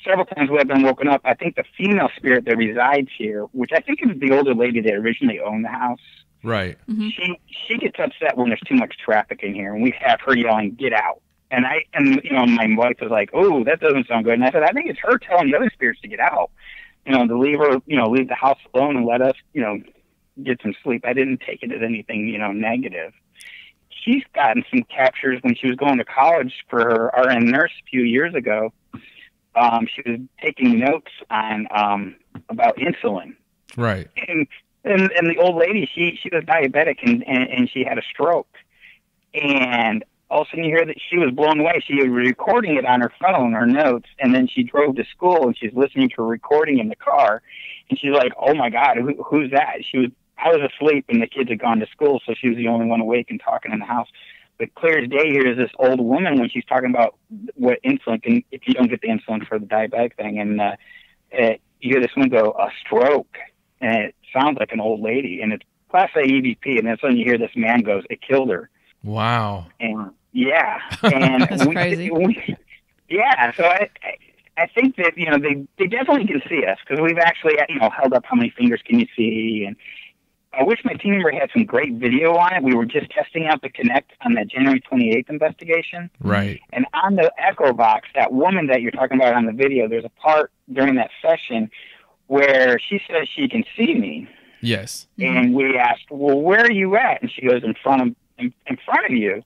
D: several times when I've been woken up, I think the female spirit that resides here, which I think is the older lady that originally owned the house,
A: right. Mm-hmm.
D: she she gets upset when there's too much traffic in here, and we have her yelling, "Get out!" And I and you know my wife was like, "Oh, that doesn't sound good." And I said, "I think it's her telling the other spirits to get out, you know, to leave her, you know, leave the house alone and let us, you know, get some sleep." I didn't take it as anything, you know, negative. She's gotten some captures when she was going to college for her RN nurse a few years ago. Um, she was taking notes on um, about insulin.
A: Right.
D: and and and the old lady she she was diabetic and and, and she had a stroke. And all of a sudden you hear that she was blown away. She was recording it on her phone her notes and then she drove to school and she's listening to a recording in the car. And she's like oh my god who, who's that? She was i was asleep and the kids had gone to school so she was the only one awake and talking in the house but clear as day here is this old woman when she's talking about what insulin can if you don't get the insulin for the diabetic thing. And uh, uh you hear this one go a stroke. And it sounds like an old lady, and it's Class A EVP, and then suddenly you hear this man goes, "It killed her,"
A: Wow.
D: and yeah, and
B: That's
D: we,
B: crazy.
D: we- yeah, so I, I I think that you know they they definitely can see us because we've actually you know held up how many fingers can you see, and I wish my team member had some great video on it. We were just testing out the Kinect on that January 28th investigation.
A: Right.
D: And on the EchoVox, that woman that you're talking about on the video, there's a part during that session where she says she can see me,
A: Yes.
D: and we asked, "Well, where are you at?" And she goes, "In front of in, in front of you."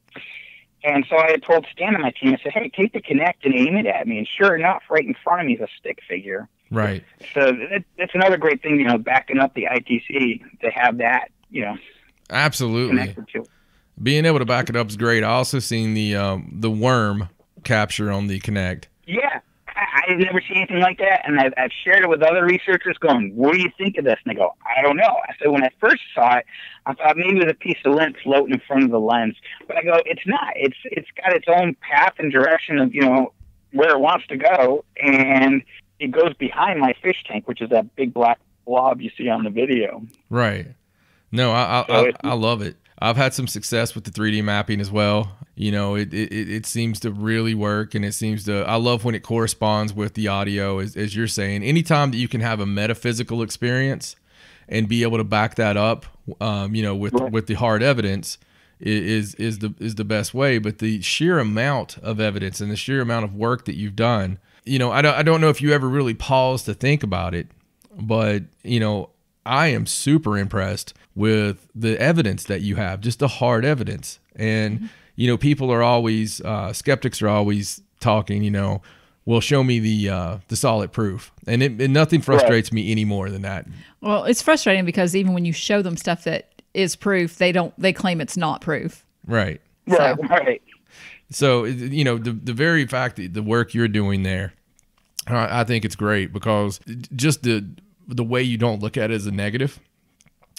D: And so I had told Stan and my team, I said, "Hey, take the Kinect and aim it at me." And sure enough, right in front of me is a stick figure.
A: Right.
D: So that, that's another great thing, you know, backing up the ITC to have that, you know,
A: Absolutely.
D: connected to.
A: Being able to back it up is great. I also seen the um, the worm capture on the Kinect.
D: Yeah, I, have never seen anything like that, and I've, I've shared it with other researchers. Going, what do you think of this? And they go, I don't know. I said, when I first saw it, I thought maybe it was a piece of lint floating in front of the lens, but I go, it's not. It's it's got its own path and direction of you know where it wants to go, and it goes behind my fish tank, which is that big black blob you see on the video.
A: Right. No, I I,
D: So
A: I, I love it. I've had some success with the 3D mapping as well. You know, it, it, it seems to really work and it seems to, I love when it corresponds with the audio, as, as you're saying. Anytime that you can have a metaphysical experience and be able to back that up, um, you know, with,
D: Right.
A: with the hard evidence is, is the, is the best way. But the sheer amount of evidence and the sheer amount of work that you've done, you know, I don't, I don't know if you ever really pause to think about it, but you know, I am super impressed with the evidence that you have, just the hard evidence. And, you know, people are always, uh, skeptics are always talking, you know, well, show me the, uh, the solid proof. And it, and nothing frustrates me any more than that.
B: Well, it's frustrating because even when you show them stuff that is proof, they don't. They claim it's not proof.
A: Right.
D: Right,
B: So-
D: right.
A: So, you know, the, the very fact that the work you're doing there, I I think it's great because just the, the way you don't look at it as a negative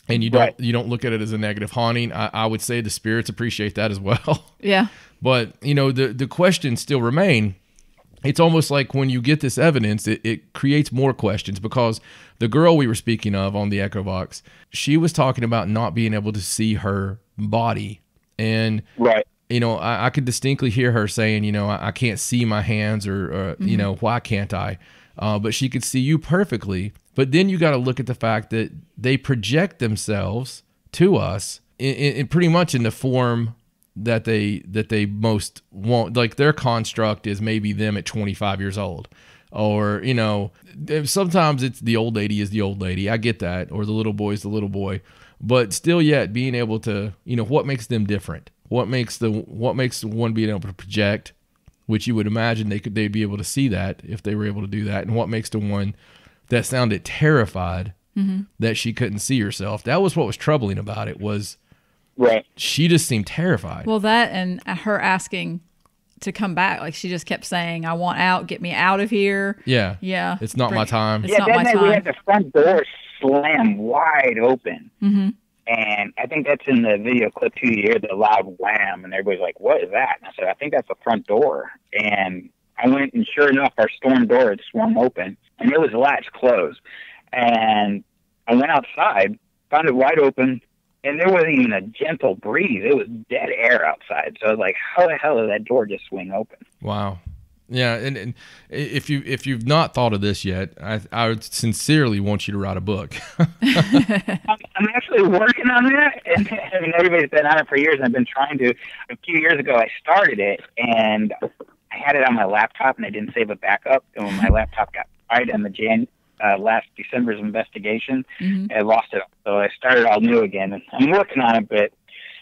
A: and you don't,
D: Right.
A: you don't look at it as a negative haunting. I, I would say the spirits appreciate that as well.
B: Yeah.
A: But you know, the the questions still remain. It's almost like when you get this evidence, it, it creates more questions because the girl we were speaking of on the EchoVox, she was talking about not being able to see her body. And
D: Right.
A: You know, I, I could distinctly hear her saying, you know, I, I can't see my hands or, or you know, why can't I? Uh, but she could see you perfectly. But then you got to look at the fact that they project themselves to us in, in, in pretty much in the form that they that they most want. Like their construct is maybe them at 25 years old. Or, you know, sometimes it's the old lady is the old lady. I get that. Or the little boy is the little boy. But still yet being able to, you know, what makes them different? What makes the what makes one being able to project, which you would imagine they could they'd be able to see that if they were able to do that, and what makes the one that sounded terrified that she couldn't see herself. That was what was troubling about it was
D: Right.
A: she just seemed terrified.
B: Well, that and her asking to come back, like she just kept saying, "I want out. Get me out of here."
A: yeah.
B: Yeah.
A: It's not my time.
B: It's
D: yeah,
B: not
D: that
B: my
D: night we
B: time.
D: had the front door slam wide open.
B: Mm-hmm.
D: And I think that's in the video clip too. You hear the loud wham, and everybody's like, "What is that?" And I said, "I think that's the front door." And I went, and sure enough, our storm door had swung open, and it was latch closed. And I went outside, found it wide open, and there wasn't even a gentle breeze. It was dead air outside. So I was like, "How the hell did that door just swing open?"
A: Wow. Yeah, and, and if you if you've not thought of this yet, I I would sincerely want you to write a book.
D: I'm, I'm actually working on that, and I mean everybody's been on it for years. And I've been trying to. A few years ago, I started it, and I had it on my laptop, and I didn't save a backup. And when my laptop got fried in the Jan uh, last December's investigation,
B: Mhm.
D: I lost it. So I started all new again, and I'm working on it. But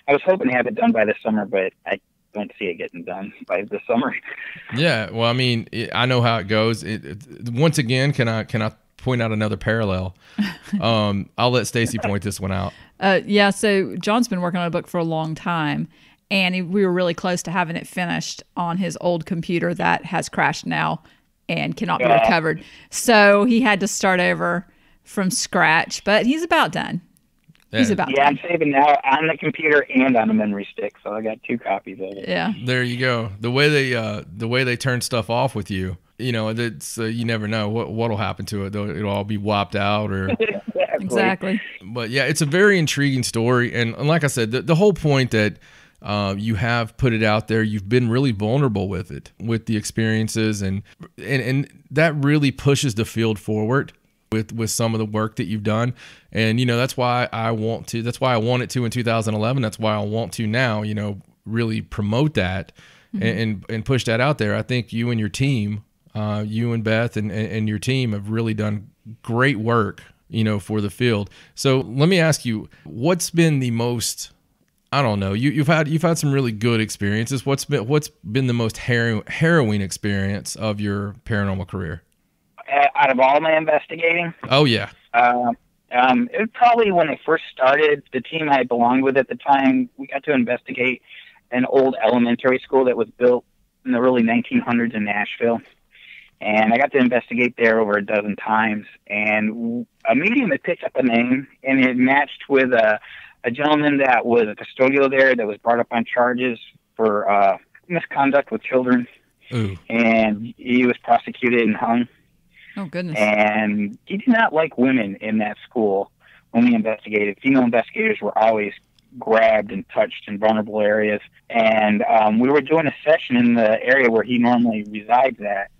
D: I was hoping to have it done by this summer, but I don't see it getting done by the summer.
A: yeah, well, I mean, it, I know how it goes. It, it, once again, can I can I point out another parallel? Um, I'll let Stacey point this one out.
B: Uh, yeah. So John's been working on a book for a long time, and he, we were really close to having it finished on his old computer that has crashed now and cannot be recovered. So he had to start over from scratch, but he's about done. He's
A: Yeah.
B: about
D: Yeah. I'm saving now on the computer and on a memory stick, so I got two copies of it.
B: Yeah.
A: There you go. The way they uh, the way they turn stuff off with you, you know, that's uh, you never know what what'll happen to it. Though it'll all be wiped out or.
B: Exactly.
A: but yeah, it's a very intriguing story, and, and like I said, the, the whole point that uh, you have put it out there, you've been really vulnerable with it, with the experiences, and and and that really pushes the field forward with with some of the work that you've done, and you know that's why I want to, that's why I wanted to in 2011, that's why I want to now, you know, really promote that and, and and push that out there. I think you and your team, uh, you and Beth and, and your team have really done great work you know, for the field. So let me ask you, what's been the most I don't know. You, you've had you've had some really good experiences. What's been what's been the most harrow, harrowing experience of your paranormal career?
D: Uh, out of all my investigating,
A: Oh yeah,
D: Um, um, it was probably when I first started. The team I belonged with at the time, we got to investigate an old elementary school that was built in the early 1900s in Nashville, and I got to investigate there over a dozen times. And a medium had picked up a name, and it matched with a a gentleman that was a custodial there that was brought up on charges for uh, misconduct with children,
A: Ooh.
D: and he was prosecuted and hung.
B: Oh goodness.
D: And he did not like women in that school when we investigated. Female investigators were always grabbed and touched in vulnerable areas. And um, we were doing a session in the area where he normally resides at.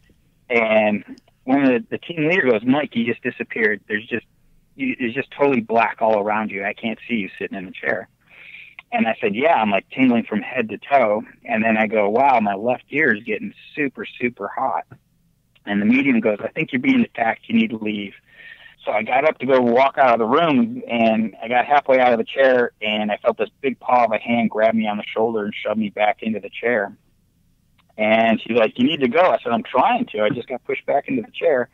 D: And one of the, the team leader goes, Mike, you just disappeared. There's just, you, it's just totally black all around you. I can't see you sitting in the chair. And I said, yeah, I'm like tingling from head to toe. And then I go, wow, my left ear is getting super, super hot. And the medium goes, I think you're being attacked. You need to leave. So I got up to go walk out of the room, and I got halfway out of the chair, and I felt this big paw of a hand grab me on the shoulder and shove me back into the chair. And she's like, "You need to go." I said, "I'm trying to. I just got pushed back into the chair."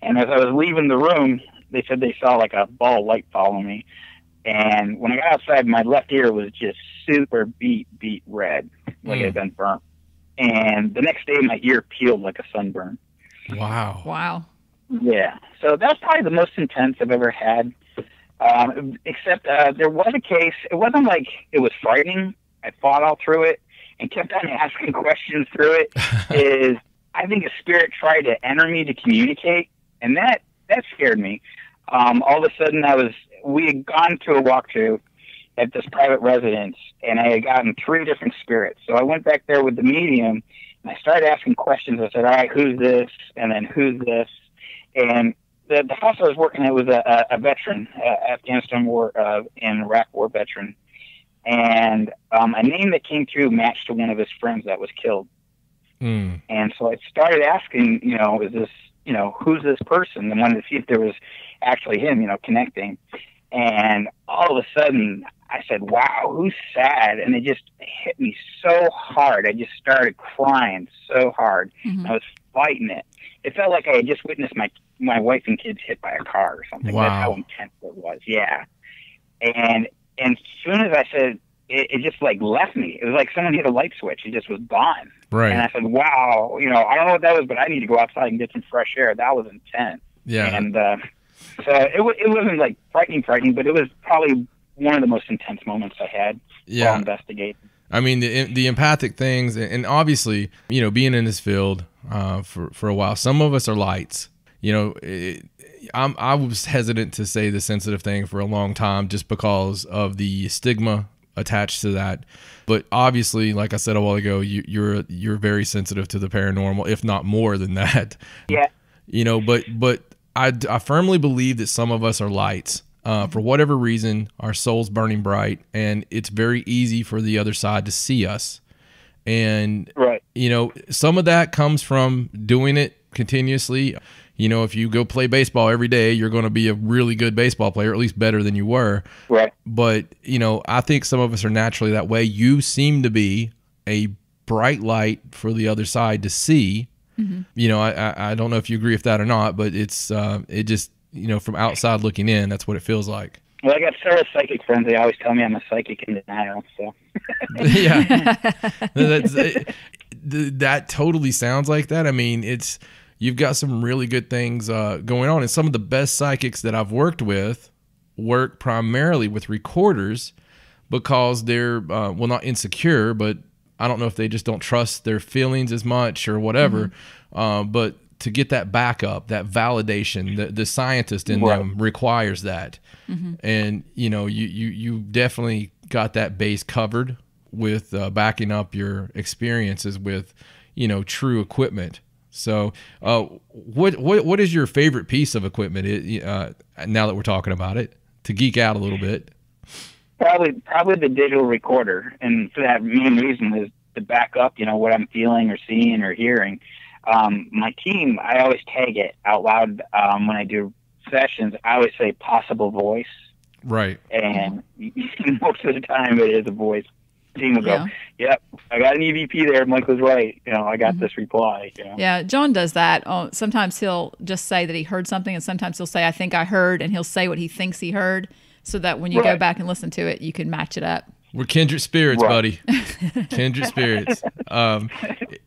D: And as I was leaving the room, they said they saw like a ball of light follow me. And when I got outside, my left ear was just super beat, beat red, like it had hmm. been burnt. And the next day, my ear peeled like a sunburn.
A: Wow.
B: wow.
D: Yeah. So that's probably the most intense I've ever had. Um, except uh, there was a case. It wasn't like it was frightening. I fought all through it and kept on asking questions through it. is I think a spirit tried to enter me to communicate, and that that scared me. Um, all of a sudden, I was we had gone to a walkthrough at this private residence, and I had gotten three different spirits. So I went back there with the medium, and I started asking questions. I said, "All right, who's this?" And then who's this? And the, the house I was working at was a, a, veteran, uh, Afghanistan war uh, and Iraq war veteran, and um, a name that came through matched to one of his friends that was killed.
A: Mm.
D: And so I started asking, you know, is this, you know, who's this person? And wanted to see if there was actually him, you know, connecting. And all of a sudden, I said, wow, who's sad? And it just hit me so hard. I just started crying so hard.
B: Mhm.
D: I was fighting it. It felt like I had just witnessed my my wife and kids hit by a car or something. That's how intense it was. Yeah. And and as soon as I said it, it just like left me. It was like someone hit a light switch. It just was gone. Right. And I said, "Wow, you know, I don't know what that was, but I need to go outside and get some fresh air." That was intense.
A: Yeah.
D: And uh, so it wa it wasn't like frightening, frightening, but it was probably one of the most intense moments I had while
A: Yeah.
D: investigating.
A: I mean the the empathic things, and obviously, you know, being in this field uh, for for a while, some of us are lights. You know, it, I'm I was hesitant to say the sensitive thing for a long time just because of the stigma attached to that. But obviously, like I said a while ago, you, you're you're very sensitive to the paranormal, if not more than that.
D: Yeah.
A: You know, but but I, I firmly believe that some of us are lights. Uh, for whatever reason, our soul's burning bright, and it's very easy for the other side to see us. And
D: Right.
A: you know, some of that comes from doing it continuously. You know, if you go play baseball every day, you're going to be a really good baseball player, at least better than you were.
D: Right.
A: But, you know, I think some of us are naturally that way. You seem to be a bright light for the other side to see. You know, I, I I don't know if you agree with that or not, but it's uh, it just you know from outside looking in, that's what it feels like.
D: Well, I got several psychic friends. They always tell me I'm a psychic in denial. So
A: yeah, That's, uh, th- that totally sounds like that. I mean, it's you've got some really good things uh, going on, and some of the best psychics that I've worked with work primarily with recorders because they're uh, well not insecure, but I don't know if they just don't trust their feelings as much or whatever. Uh, but to get that backup, that validation, the, the scientist in
D: Right.
A: them requires that. And you know, you you you definitely got that base covered with uh, backing up your experiences with you know true equipment. So, uh, what what what is your favorite piece of equipment? It, uh, now that we're talking about it, to geek out a little bit.
D: probably probably the digital recorder, and for that main reason is to back up, you know, what I'm feeling or seeing or hearing. Um, my team, I always tag it out loud um, when I do sessions. I always say possible voice,
A: Right.
D: and most of the time it is a voice. Team will go, "Yep, I got an EVP there. Mike was right. You know, I got this reply." You know?
B: Yeah, John does that. Oh, sometimes he'll just say that he heard something, and sometimes he'll say, "I think I heard," and he'll say what he thinks he heard, so that when you go back and listen to it, you can match it up.
A: We're kindred spirits,
D: Right.
A: buddy. kindred spirits. Um,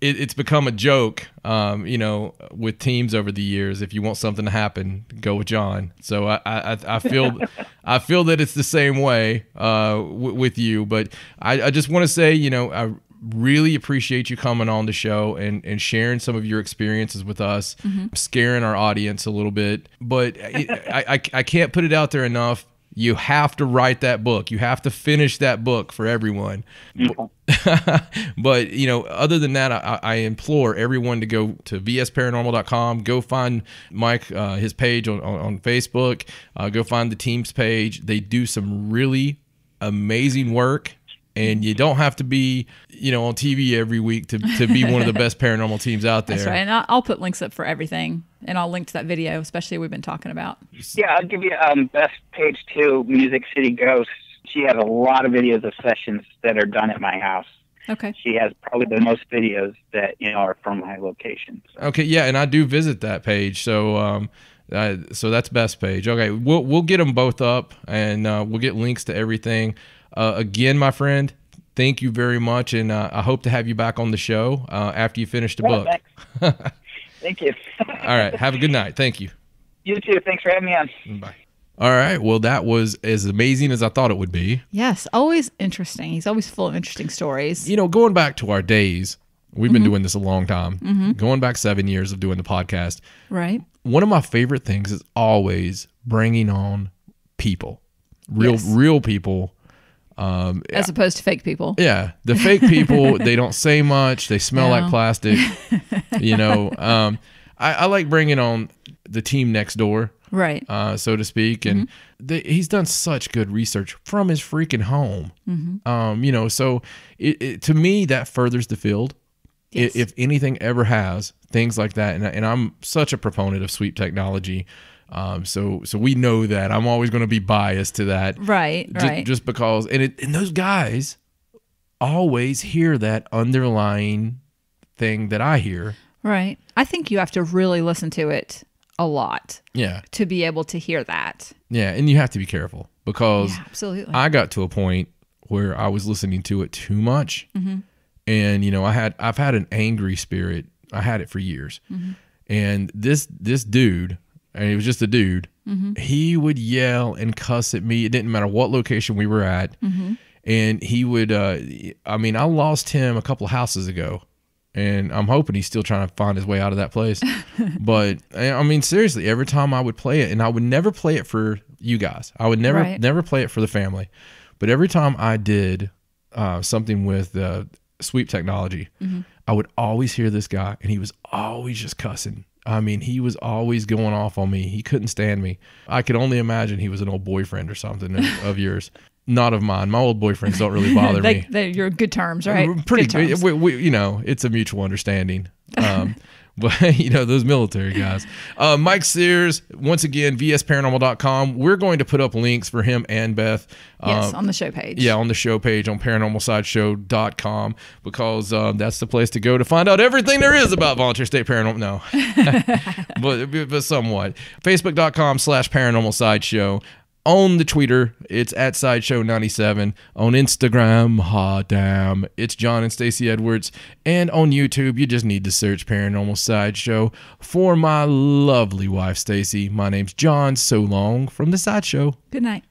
A: it, it's become a joke, um, you know, with teams over the years. If you want something to happen, go with John. So I, I, I feel, I feel that it's the same way uh, w- with you. But I, I just want to say, you know, I really appreciate you coming on the show and, and sharing some of your experiences with us, scaring our audience a little bit. But I, I, I can't put it out there enough. You have to write that book. You have to finish that book for everyone. but you know, other than that, I, I implore everyone to go to vsparanormal.com. Go find Mike uh, his page on, on, on Facebook. Uh, go find the team's page. They do some really amazing work. And you don't have to be, you know, on TV every week to, to be one of the best paranormal teams out there.
B: That's right. And I'll, I'll put links up for everything, and I'll link to that video, especially we've been talking about.
D: Yeah, I'll give you um, Beth's page two, Music City Ghosts. She has a lot of videos of sessions that are done at my house.
B: Okay.
D: She has probably the most videos that you know are from my location. So,
A: Okay, yeah, and I do visit that page, so um, uh, so that's Beth's page. Okay, we'll we'll get them both up, and uh, we'll get links to everything. Uh, again, my friend, thank you very much, and uh, I hope to have you back on the show uh, after you finish the
D: Yeah,
A: book.
D: Thank you.
A: All right, have a good night. Thank you.
D: you too. Thanks for having me on.
A: Bye. All right, well, that was as amazing as I thought it would be.
B: Yes, always interesting. He's always full of interesting stories.
A: You know, going back to our days, we've been doing this a long time. Going back seven years of doing the podcast.
B: Right.
A: one of my favorite things is always bringing on people, real
B: Yes.
A: real people.
B: As opposed to fake people.
A: Yeah, the fake people they don't say much. They smell
B: No.
A: like plastic. you know, um, I, I like bringing on the team next door,
B: Right.
A: uh, so to speak, and they, he's done such good research from his freaking home. Um, you know, so it, it, to me that furthers the field.
B: Yes.
A: If anything ever has things like that, and, and I'm such a proponent of sweep technology, um, so so we know that I'm always going to be biased to that,
B: right.
A: ju-
B: Right.
A: just because, and it and those guys always hear that underlying thing that I hear.
B: right. I think you have to really listen to it a lot
A: Yeah,
B: to be able to hear that.
A: yeah, and you have to be careful because
B: Yeah, absolutely.
A: I got to a point where I was listening to it too much,
B: Mm-hmm.
A: and you know, I had I've had an angry spirit. I had it for years,
B: Mm-hmm.
A: and this this dude, and he was just a dude.
B: Mm-hmm.
A: He would yell and cuss at me. It didn't matter what location we were at,
B: Mm-hmm.
A: and he would. Uh, I mean, I lost him a couple houses ago. And I'm hoping he's still trying to find his way out of that place. but I mean, seriously, every time I would play it, and I would never play it for you guys. I would never,
B: Right.
A: never play it for the family. But every time I did uh, something with uh, sweep technology, I would always hear this guy, and he was always just cussing. I mean, he was always going off on me. He couldn't stand me. I could only imagine he was an old boyfriend or something of, of yours, not of mine. My old boyfriends don't really bother
B: they,
A: me.
B: you're good terms, right?
A: Pretty
B: good terms.
A: we, we, you know, it's a mutual understanding. Um, but you know, those military guys. Uh, Mike Sears, once again, vsparanormal.com. We're going to put up links for him and Beth.
B: yes,
A: uh,
B: on the show page.
A: yeah, on the show page on paranormalsideshow.com because um, that's the place to go to find out everything there is about Volunteer State Paranormal. No, but, but somewhat. Facebook.com slash paranormal sideshow. On the Twitter, it's at Sideshow97. On Instagram, ha damn, it's John and Stacey Edwards. And on YouTube, you just need to search Paranormal Sideshow. For my lovely wife, Stacey. my name's John So Long from the Sideshow.
B: Good night.